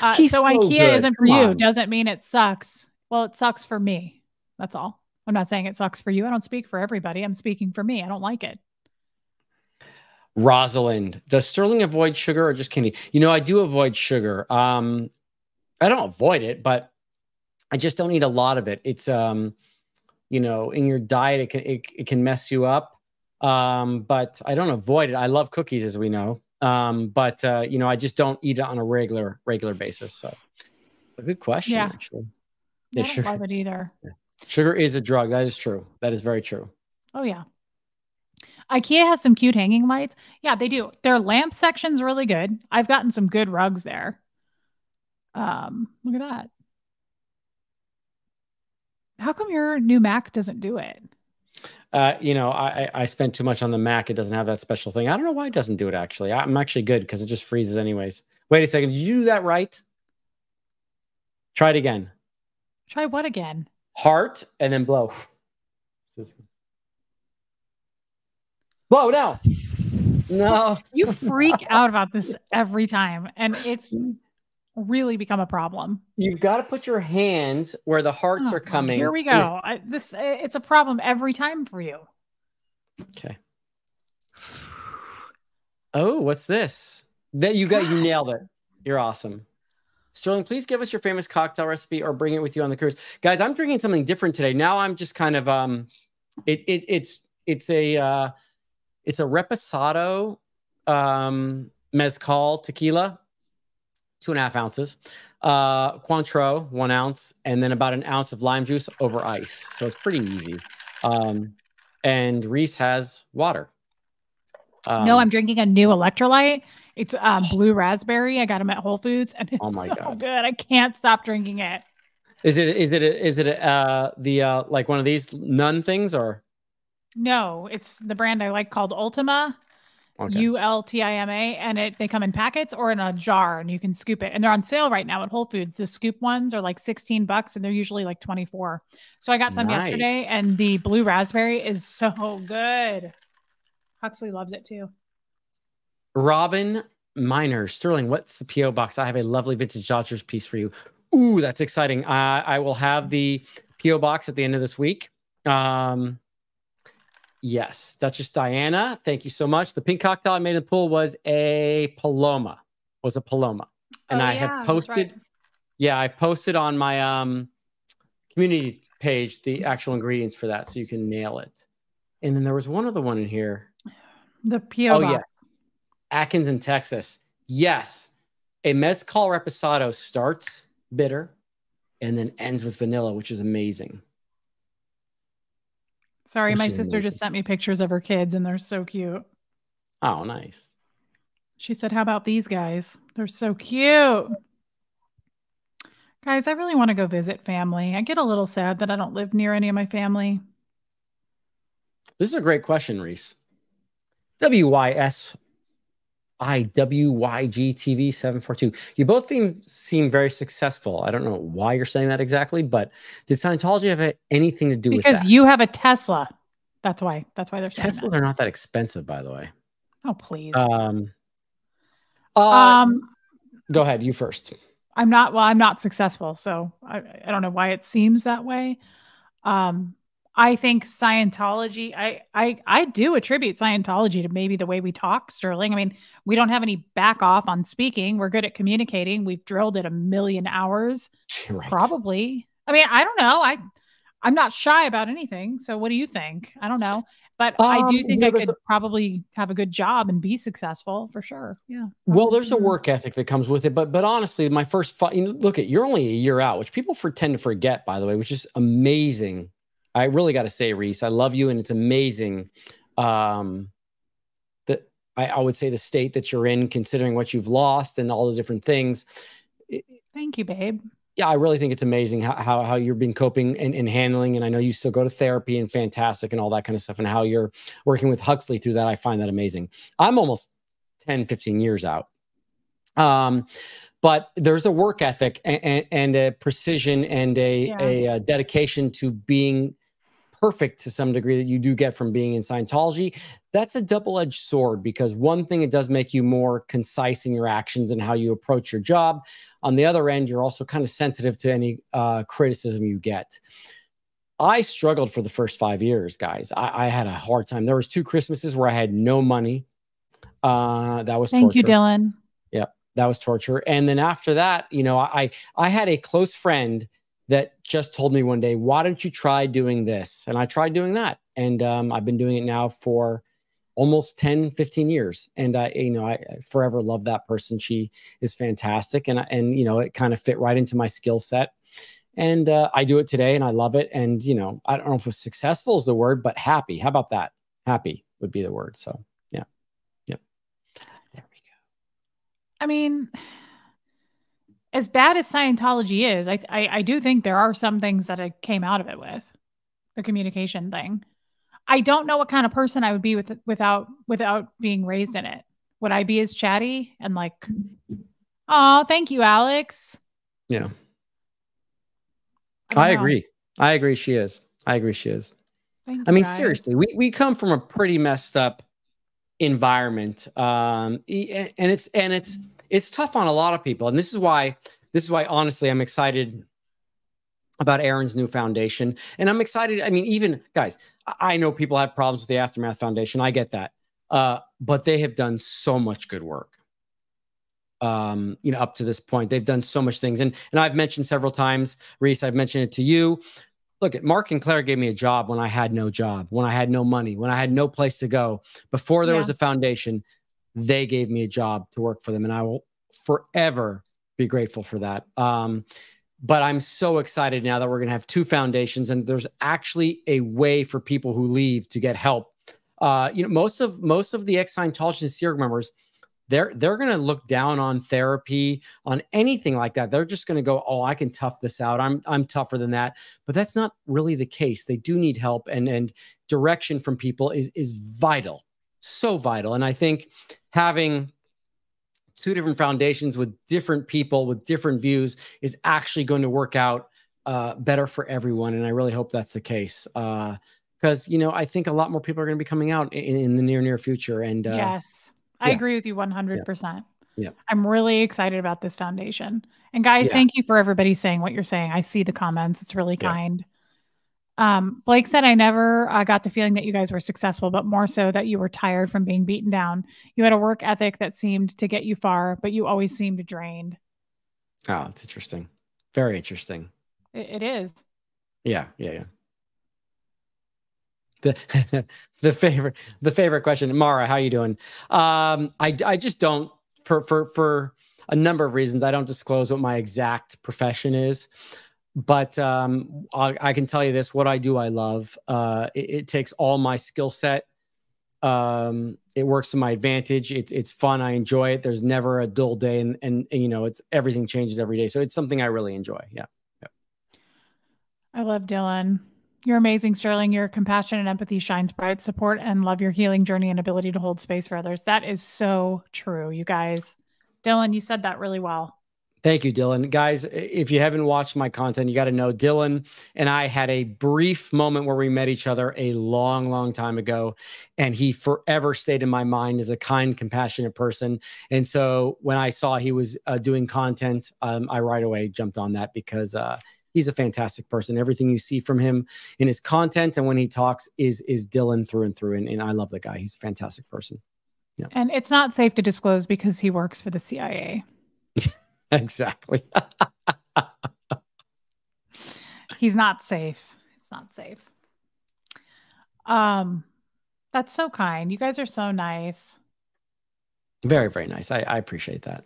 Uh, so so IKEA good. isn't for Come you. on. Doesn't mean it sucks. Well, it sucks for me. That's all. I'm not saying it sucks for you. I don't speak for everybody. I'm speaking for me. I don't like it. Rosalind, does Sterling avoid sugar or just candy? You know, I do avoid sugar. Um, I don't avoid it, but I just don't eat a lot of it. It's um, you know, in your diet, it can it, it can mess you up. Um, but I don't avoid it. I love cookies, as we know. Um, but uh, you know, I just don't eat it on a regular regular basis. So, a good question, Yeah. actually. I Yeah, don't love it either. Sugar is a drug. That is true. That is very true. Oh yeah. IKEA has some cute hanging lights. Yeah, they do. Their lamp section's really good. I've gotten some good rugs there. Um, look at that. How come your new Mac doesn't do it? Uh, you know, I I spent too much on the Mac. It doesn't have that special thing. I don't know why it doesn't do it. Actually, I'm actually good because it just freezes anyways. Wait a second. Did you do that right? Try it again. Try what again? Heart and then blow. Blow now. No. You freak out about this every time, and it's really become a problem. You've got to put your hands where the hearts oh, are coming. Here we go. I, this it's a problem every time for you. Okay. Oh, what's this? That you got you nailed it. You're awesome. Sterling, please give us your famous cocktail recipe or bring it with you on the cruise. Guys, I'm drinking something different today. Now I'm just kind of um it, it it's it's a uh it's a reposado um mezcal tequila two and a half ounces, uh, Cointreau, one ounce, and then about an ounce of lime juice over ice. So it's pretty easy. Um, and Reese has water. Um, no, I'm drinking a new electrolyte. It's um, blue raspberry. I got them at Whole Foods, and it's oh my so God. good. I can't stop drinking it. Is it is it is it uh the uh like one of these Nuun things or? No, it's the brand I like called Ultima. Okay. U L T I M A, and it they come in packets or in a jar, and you can scoop it. And they're on sale right now at Whole Foods. The scoop ones are like sixteen bucks, and they're usually like twenty four. So I got some nice. yesterday, and the blue raspberry is so good. Huxley loves it too. Robin Miner Sterling, what's the PO box? I have a lovely vintage Dodgers piece for you. Ooh, that's exciting. Uh, I will have the PO box at the end of this week. Um, Yes, Duchess Diana. Thank you so much. The pink cocktail I made in the pool was a Paloma. Was a Paloma, and oh, I yeah, have posted. Right. Yeah, I've posted on my um community page the actual ingredients for that, so you can nail it. And then there was one other one in here. The PO oh, box. yes, Atkins in Texas. Yes, a mezcal reposado starts bitter and then ends with vanilla, which is amazing. Sorry, my sister just sent me pictures of her kids and they're so cute. Oh, nice. She said, How about these guys? They're so cute. Guys, I really want to go visit family. I get a little sad that I don't live near any of my family. This is a great question, Reese. WYS IWYG 742. You both seem, seem very successful. I don't know why you're saying that exactly, but did Scientology have anything to do because with that? Because you have a Tesla. That's why. That's why they're saying Teslas that. are not that expensive, by the way. Oh, please. Um, uh, um, go ahead. You first. I'm not, well, I'm not successful. So I, I don't know why it seems that way. Um, I think Scientology, I, I I do attribute Scientology to maybe the way we talk, Sterling. I mean, we don't have any back off on speaking. We're good at communicating. We've drilled it a million hours. Right. Probably. I mean, I don't know. I I'm not shy about anything. So what do you think? I don't know. But um, I do um, think I could a, probably have a good job and be successful for sure. Yeah. Well, there's a work ethic that comes with it, but but honestly, my first you know, look at you're only a year out, which people for, tend to forget, by the way, which is amazing I really got to say, Reese, I love you, and it's amazing um, that I, I, would say the state that you're in, considering what you've lost and all the different things. Thank you, babe. Yeah, I really think it's amazing how how, how you've been coping and, and handling. And I know you still go to therapy and fantastic and all that kind of stuff, and how you're working with Huxley through that. I find that amazing. I'm almost 10, 15 years out. Um, but there's a work ethic and, and a precision and a, yeah. a, a, dedication to being perfect to some degree that you do get from being in Scientology, that's a double edged sword because one thing, it does make you more concise in your actions and how you approach your job. On the other end, you're also kind of sensitive to any uh, criticism you get. I struggled for the first five years, guys. I, I, had a hard time. There was two Christmases where I had no money. Uh, that was thank torture. you, Dylan. Yep, that was torture. And then after that, you know, I I had a close friend that just told me one day, why don't you try doing this? And I tried doing that. And um, I've been doing it now for almost 10, 15 years. And I, you know, I forever love that person. She is fantastic. And, and, you know, it kind of fit right into my skill set. And uh, I do it today and I love it. And, you know, I don't know if successful is the word, but happy. How about that? Happy would be the word. So, yeah. Yep. There we go. I mean, as bad as Scientology is, I, I, I do think there are some things that I came out of it with the communication thing. I don't know what kind of person I would be with without without being raised in it. Would I be as chatty and like, oh, thank you, Alex? Yeah. I, I agree. I agree. She is. I agree. She is. Thank I mean, guys. seriously, we, we come from a pretty messed up environment. Um, and it's, and it's, it's tough on a lot of people. And this is why, this is why, honestly, I'm excited about Aaron's new foundation. And I'm excited. I mean, even guys, I know people have problems with the Aftermath Foundation. I get that. Uh, but they have done so much good work. Um, you know, up to this point, they've done so much things. And and I've mentioned several times, Reese, I've mentioned it to you. Look at Mark and Claire gave me a job when I had no job, when I had no money, when I had no place to go. Before there yeah. was a foundation, they gave me a job to work for them. And I will forever be grateful for that. Um, but I'm so excited now that we're going to have two foundations and there's actually a way for people who leave to get help. Uh, you know, most of most of the ex Scientologists and Sea Org members, they're they're going to look down on therapy, on anything like that. They're just going to go, "Oh, I can tough this out. I'm I'm tougher than that." But that's not really the case. They do need help, and and direction from people is is vital, so vital. And I think having two different foundations with different people with different views is actually going to work out uh, better for everyone. And I really hope that's the case. Because, uh, you know, I think a lot more people are going to be coming out in, in, the near, near future. And uh, yes, I yeah. agree with you 100%. Yeah. yeah. I'm really excited about this foundation. And guys, yeah. thank you for everybody saying what you're saying. I see the comments. It's really kind. Um, Blake said, I never uh, got the feeling that you guys were successful, but more so that you were tired from being beaten down. You had a work ethic that seemed to get you far, but you always seemed drained. Oh, it's interesting. Very interesting. it, it is. Yeah, yeah, yeah. The the favorite the favorite question, Mara, how are you doing? Um, I I just don't for for for a number of reasons. I don't disclose what my exact profession is but um, I, I, can tell you this: what I do, I love. Uh, it, it, takes all my skill set. Um, it works to my advantage. It's it's fun. I enjoy it. There's never a dull day, and, and, and you know, it's everything changes every day. So it's something I really enjoy. Yeah. yeah. I love Dylan. You're amazing, Sterling. Your compassion and empathy shines bright. Support and love your healing journey and ability to hold space for others. That is so true, you guys. Dylan, you said that really well. Thank you, Dylan. Guys, if you haven't watched my content, you got to know Dylan and I had a brief moment where we met each other a long, long time ago. And he forever stayed in my mind as a kind, compassionate person. And so when I saw he was uh, doing content, um, I right away jumped on that because uh, he's a fantastic person. Everything you see from him in his content and when he talks is is Dylan through and through. And, and I love the guy. He's a fantastic person. Yeah. And it's not safe to disclose because he works for the CIA. exactly. He's not safe. It's not safe. Um, that's so kind. You guys are so nice. Very, very nice. I, I appreciate that.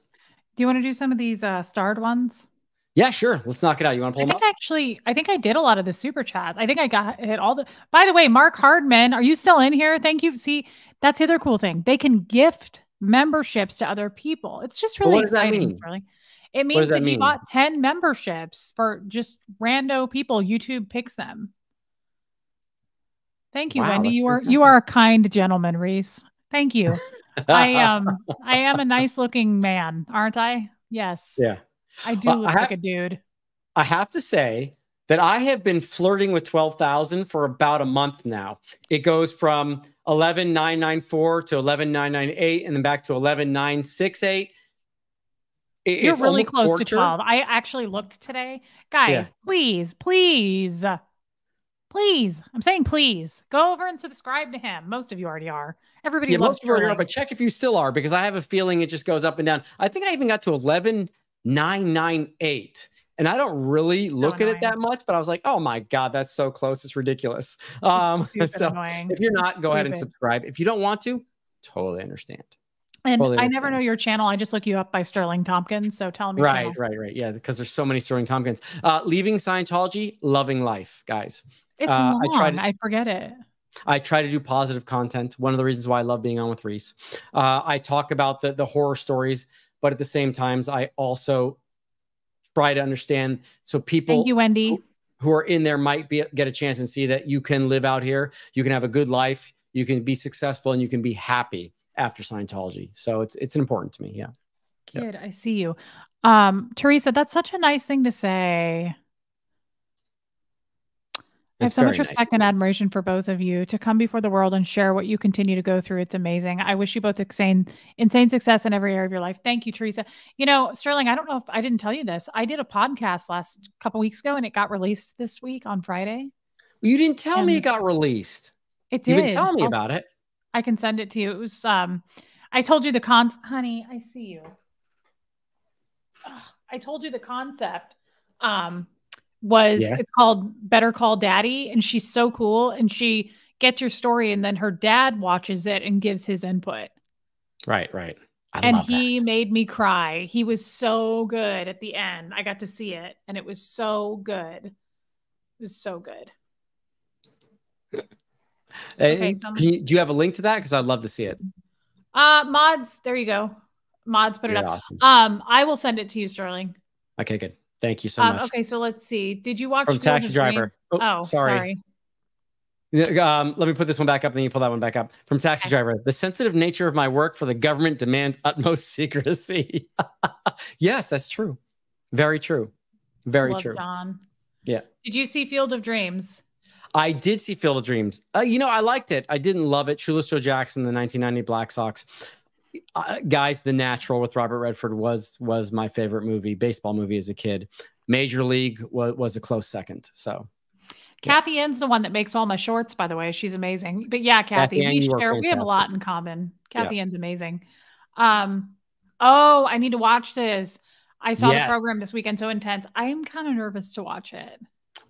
Do you want to do some of these uh, starred ones? Yeah, sure. Let's knock it out. You want to pull I think actually, I think I did a lot of the super chats. I think I got hit all the. By the way, Mark Hardman, are you still in here? Thank you. See, that's the other cool thing. They can gift memberships to other people. It's just really what exciting. Does that mean? Really. It means that, that mean? he bought 10 memberships for just rando people. YouTube picks them. Thank you, wow, Wendy. You are you are a kind gentleman, Reese. Thank you. I am um, I am a nice looking man, aren't I? Yes. Yeah. I do look I like a dude. I have to say that I have been flirting with 12,000 for about a month now. It goes from 11,994 to 11,998 and then back to 11,968. You're really close torture. to 12. I actually looked today. Guys, yeah. please, please, please. I'm saying please go over and subscribe to him. Most of you already are. Everybody yeah, loves most of you already are, but check if you still are because I have a feeling it just goes up and down. I think I even got to 11,998. And I don't really look at it that much, but I was like, oh my God, that's so close. It's ridiculous. Um, so annoying. if you're not, go ahead and subscribe. If you don't want to, totally understand. And totally I never know your channel. I just look you up by Sterling Tompkins. So tell me. Right, channel. right, right. Yeah, because there's so many Sterling Tompkins. Uh, leaving Scientology, loving life, guys. It's uh, long. I, try to, I forget it. I try to do positive content. One of the reasons why I love being on with Reese. Uh, I talk about the the horror stories, but at the same times, I also try to understand so people Thank you, Wendy. Who, who are in there might be get a chance and see that you can live out here, you can have a good life, you can be successful, and you can be happy after Scientology. So it's it's important to me. Yeah. Kid, yep. I see you. Um, Teresa, that's such a nice thing to say. I have so much respect nice. and admiration for both of you to come before the world and share what you continue to go through. It's amazing. I wish you both insane, insane success in every area of your life. Thank you, Teresa. You know, Sterling, I don't know if I didn't tell you this. I did a podcast last couple weeks ago and it got released this week on Friday. You didn't tell and me it got released. It did. You didn't tell me I'll, about it. I can send it to you. It was um I told you the cons honey, I see you. Ugh, I told you the concept. Um was it's called Better Call Daddy, and she's so cool. And she gets your story, and then her dad watches it and gives his input. Right, right. I and he that. made me cry. He was so good at the end. I got to see it, and it was so good. It was so good. Okay, so you, do you have a link to that? Because I'd love to see it. Uh, mods, there you go. Mods, put You're it up. Awesome. Um, I will send it to you, Sterling. Okay, good. Thank you so um, much. Okay, so let's see. Did you watch from Taxi Driver? Oh, oh, sorry. sorry. Um, let me put this one back up, and then you pull that one back up. From Taxi okay. Driver, the sensitive nature of my work for the government demands utmost secrecy. yes, that's true. Very true. Very Love true. Don. Yeah. Did you see Field of Dreams? I did see Field of Dreams. Uh, you know, I liked it. I didn't love it. Shoeless Joe Jackson, the 1990 Black Sox uh, guys, The Natural with Robert Redford was was my favorite movie, baseball movie as a kid. Major League was was a close second. So. Kathy yeah. Ann's the one that makes all my shorts, by the way. She's amazing. But yeah, Kathy, Kathy we share, we have a lot in common. Kathy yeah. Ann's amazing. Um, oh, I need to watch this. I saw yes. the program this weekend, so intense. I am kind of nervous to watch it.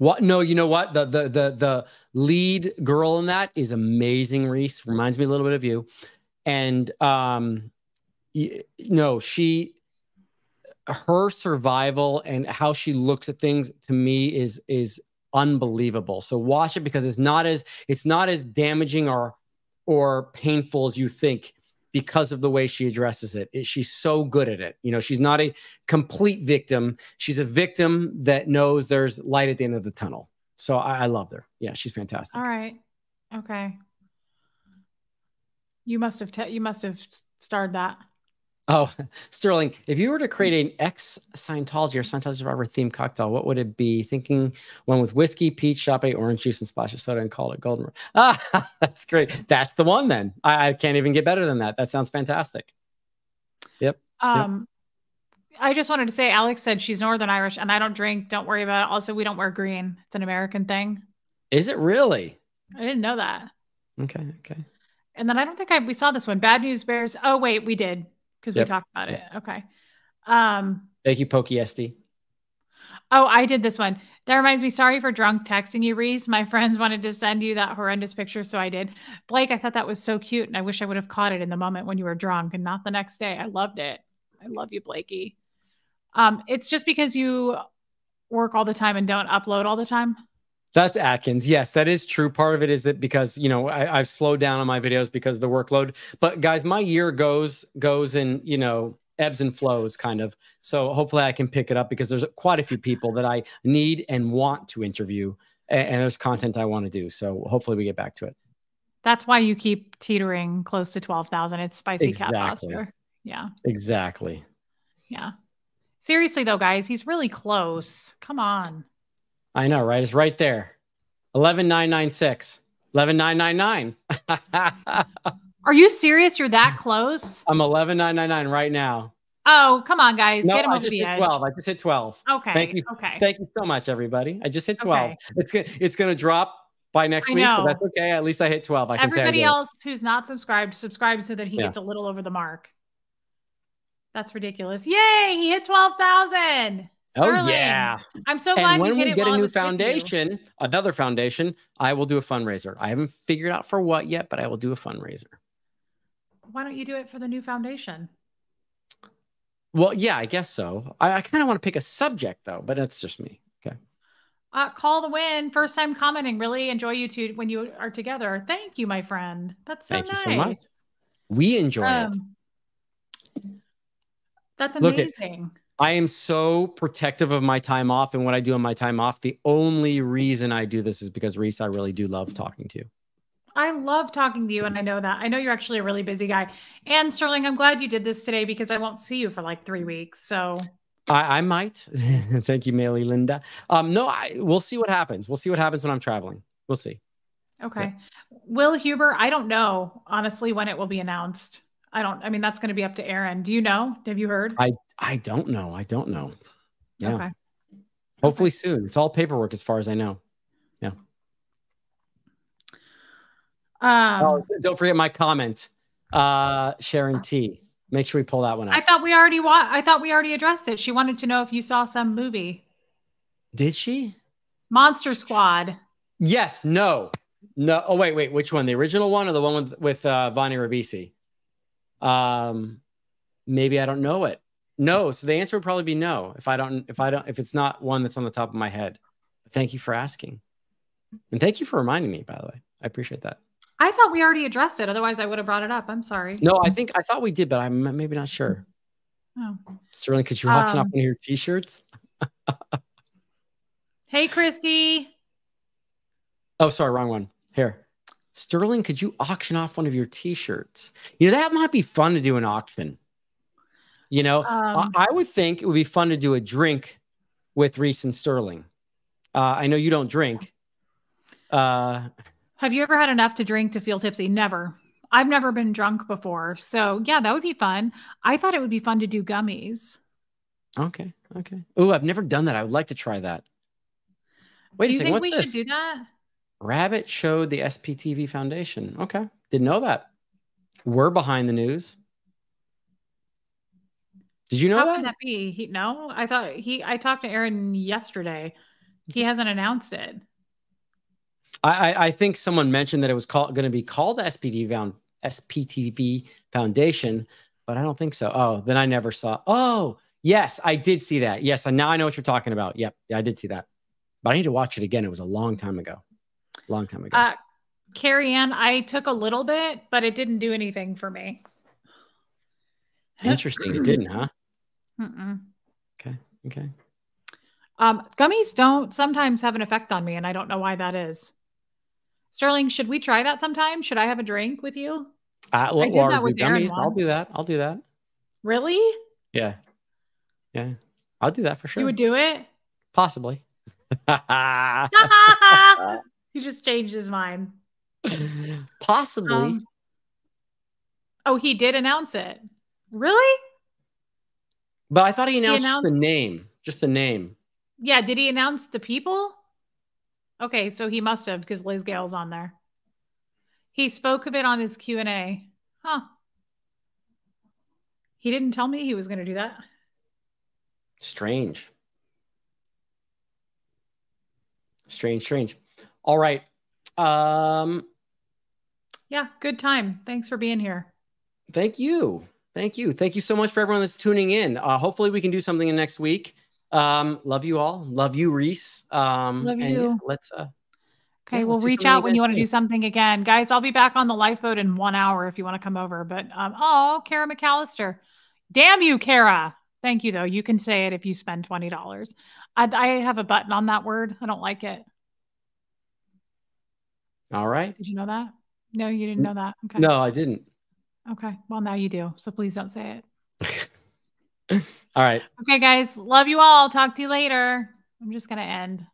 What? No, you know what? The the the the lead girl in that is amazing. Reese reminds me a little bit of you and um no she her survival and how she looks at things to me is is unbelievable so watch it because it's not as it's not as damaging or or painful as you think because of the way she addresses it. She's so good at it. You know, she's not a complete victim. She's a victim that knows there's light at the end of the tunnel. So I, I love her. Yeah, she's fantastic. All right. Okay. You must have you must have starred that. Oh, Sterling, if you were to create an ex Scientology or Scientology Survivor themed cocktail, what would it be? Thinking one with whiskey, peach, shape, orange juice, and splash of soda and call it golden. Ah, that's great. That's the one then. I, I, can't even get better than that. That sounds fantastic. Yep. Um, yep. I just wanted to say, Alex said she's Northern Irish and I don't drink. Don't worry about it. Also, we don't wear green. It's an American thing. Is it really? I didn't know that. Okay. Okay. And then I don't think I we saw this one. Bad News Bears. Oh wait, we did because yep. we talked about it. Okay. Um Thank you, Pokey. Oh, I did this one. That reminds me. Sorry for drunk texting you, Reese. My friends wanted to send you that horrendous picture, so I did. Blake, I thought that was so cute, and I wish I would have caught it in the moment when you were drunk and not the next day. I loved it. I love you, Blakey. Um, it's just because you work all the time and don't upload all the time. That's Atkins. Yes, that is true. Part of it is that because you know I, have slowed down on my videos because of the workload. But guys, my year goes goes in you know ebbs and flows, kind of. So hopefully I can pick it up because there's quite a few people that I need and want to interview, and, and there's content I want to do. So hopefully we get back to it. That's why you keep teetering close to twelve thousand. It's spicy exactly. cat posture. Yeah. Exactly. Yeah. Seriously though, guys, he's really close. Come on. I know, right? It's right there. 11996. 11999. Are you serious? You're that close? I'm 11999 right now. Oh, come on, guys. No, Get him I just hit edge. 12. I just hit 12. Okay. Thank you. Okay. Thank you so much, everybody. I just hit 12. Okay. It's gonna it's gonna drop by next I week, know. but that's okay. At least I hit 12. I can Everybody else who's not subscribed, subscribe so that he yeah. gets a little over the mark. That's ridiculous. Yay, he hit 12,000. Sterling. Oh yeah! I'm so glad. And when we get a new foundation, another foundation, I will do a fundraiser. I haven't figured out for what yet, but I will do a fundraiser. Why don't you do it for the new foundation? Well, yeah, I guess so. I, I kind of want to pick a subject though, but that's just me. Okay. Uh, call the win. First time commenting. Really enjoy you two when you are together. Thank you, my friend. That's so Thank nice. you so much. We enjoy um, it. That's amazing. I am so protective of my time off and what I do on my time off. The only reason I do this is because Reese, I really do love talking to you. I love talking to you, and I know that. I know you're actually a really busy guy. And Sterling, I'm glad you did this today because I won't see you for like three weeks. So I, I might. Thank you, Maily Linda. Um, no, I, we'll see what happens. We'll see what happens when I'm traveling. We'll see. Okay. Yeah. Will Huber, I don't know honestly when it will be announced. I don't. I mean, that's going to be up to Aaron. Do you know? Have you heard? I I don't know. I don't know. Yeah. Okay. Hopefully okay. soon. It's all paperwork as far as I know. Yeah. Um, oh, don't forget my comment, uh, Sharon T. Make sure we pull that one up. I thought we already wa- I thought we already addressed it. She wanted to know if you saw some movie. Did she? Monster Squad. Yes. No. No. Oh wait, wait. Which one? The original one or the one with with uh, Vonnie Ribisi? Um, maybe I don't know it. No. So the answer would probably be no. If I don't, if I don't, if it's not one that's on the top of my head. Thank you for asking, and thank you for reminding me. By the way, I appreciate that. I thought we already addressed it. Otherwise, I would have brought it up. I'm sorry. No, I think I thought we did, but I'm maybe not sure. Oh. Sterling, could you auction um, off one of your t-shirts? hey, Christy. Oh, sorry, wrong one. Here. Sterling, could you auction off one of your t-shirts? You know, that might be fun to do an auction. You know, um, I, I would think it would be fun to do a drink with Reese and Sterling. Uh, I know you don't drink. Uh, Have you ever had enough to drink to feel tipsy? Never. I've never been drunk before. So, yeah, that would be fun. I thought it would be fun to do gummies. Okay. Okay. Oh, I've never done that. I would like to try that. Wait do a second. What's we this? should do that? Rabbit showed the SPTV Foundation. Okay. Didn't know that. We're behind the news. Did you know How that? could that be? He, no, I thought he, I talked to Aaron yesterday. He hasn't announced it. I, I think someone mentioned that it was called going to be called the SPTV, Found, SPTV Foundation, but I don't think so. Oh, then I never saw. Oh, yes, I did see that. Yes, and now I know what you're talking about. Yep, yeah, I did see that, but I need to watch it again. It was a long time ago. Long time ago. Uh, Carrie Ann, I took a little bit, but it didn't do anything for me. Interesting. it didn't, huh? Mm-mm. Okay. Okay. Um, gummies don't sometimes have an effect on me, and I don't know why that is. Sterling, should we try that sometime? Should I have a drink with you? Uh, well, I did that with gummies. I'll do that. I'll do that. Really? Yeah. Yeah. I'll do that for sure. You would do it? Possibly. he just changed his mind. Possibly. Um, oh, he did announce it. Really? But I thought he announced, he announced the name, just the name. Yeah. Did he announce the people? Okay, so he must have because Liz Gale's on there. He spoke of it on his Q and A. Huh. He didn't tell me he was going to do that. Strange. Strange, strange. All right. Um yeah, good time. Thanks for being here. Thank you. Thank you. Thank you so much for everyone that's tuning in. Uh, hopefully we can do something in next week. Um, love you all. Love you, Reese. Um, love you. Let's uh Okay, yeah, we'll reach out when you want to do something again. Guys, I'll be back on the lifeboat in one hour if you want to come over. But um, oh, Kara McAllister. Damn you, Kara. Thank you, though. You can say it if you spend $20. I, I have a button on that word. I don't like it. All right. Did you know that? No, you didn't know that. Okay. No, I didn't. Okay. Well, now you do. So please don't say it. all right. Okay, guys. Love you all. Talk to you later. I'm just going to end.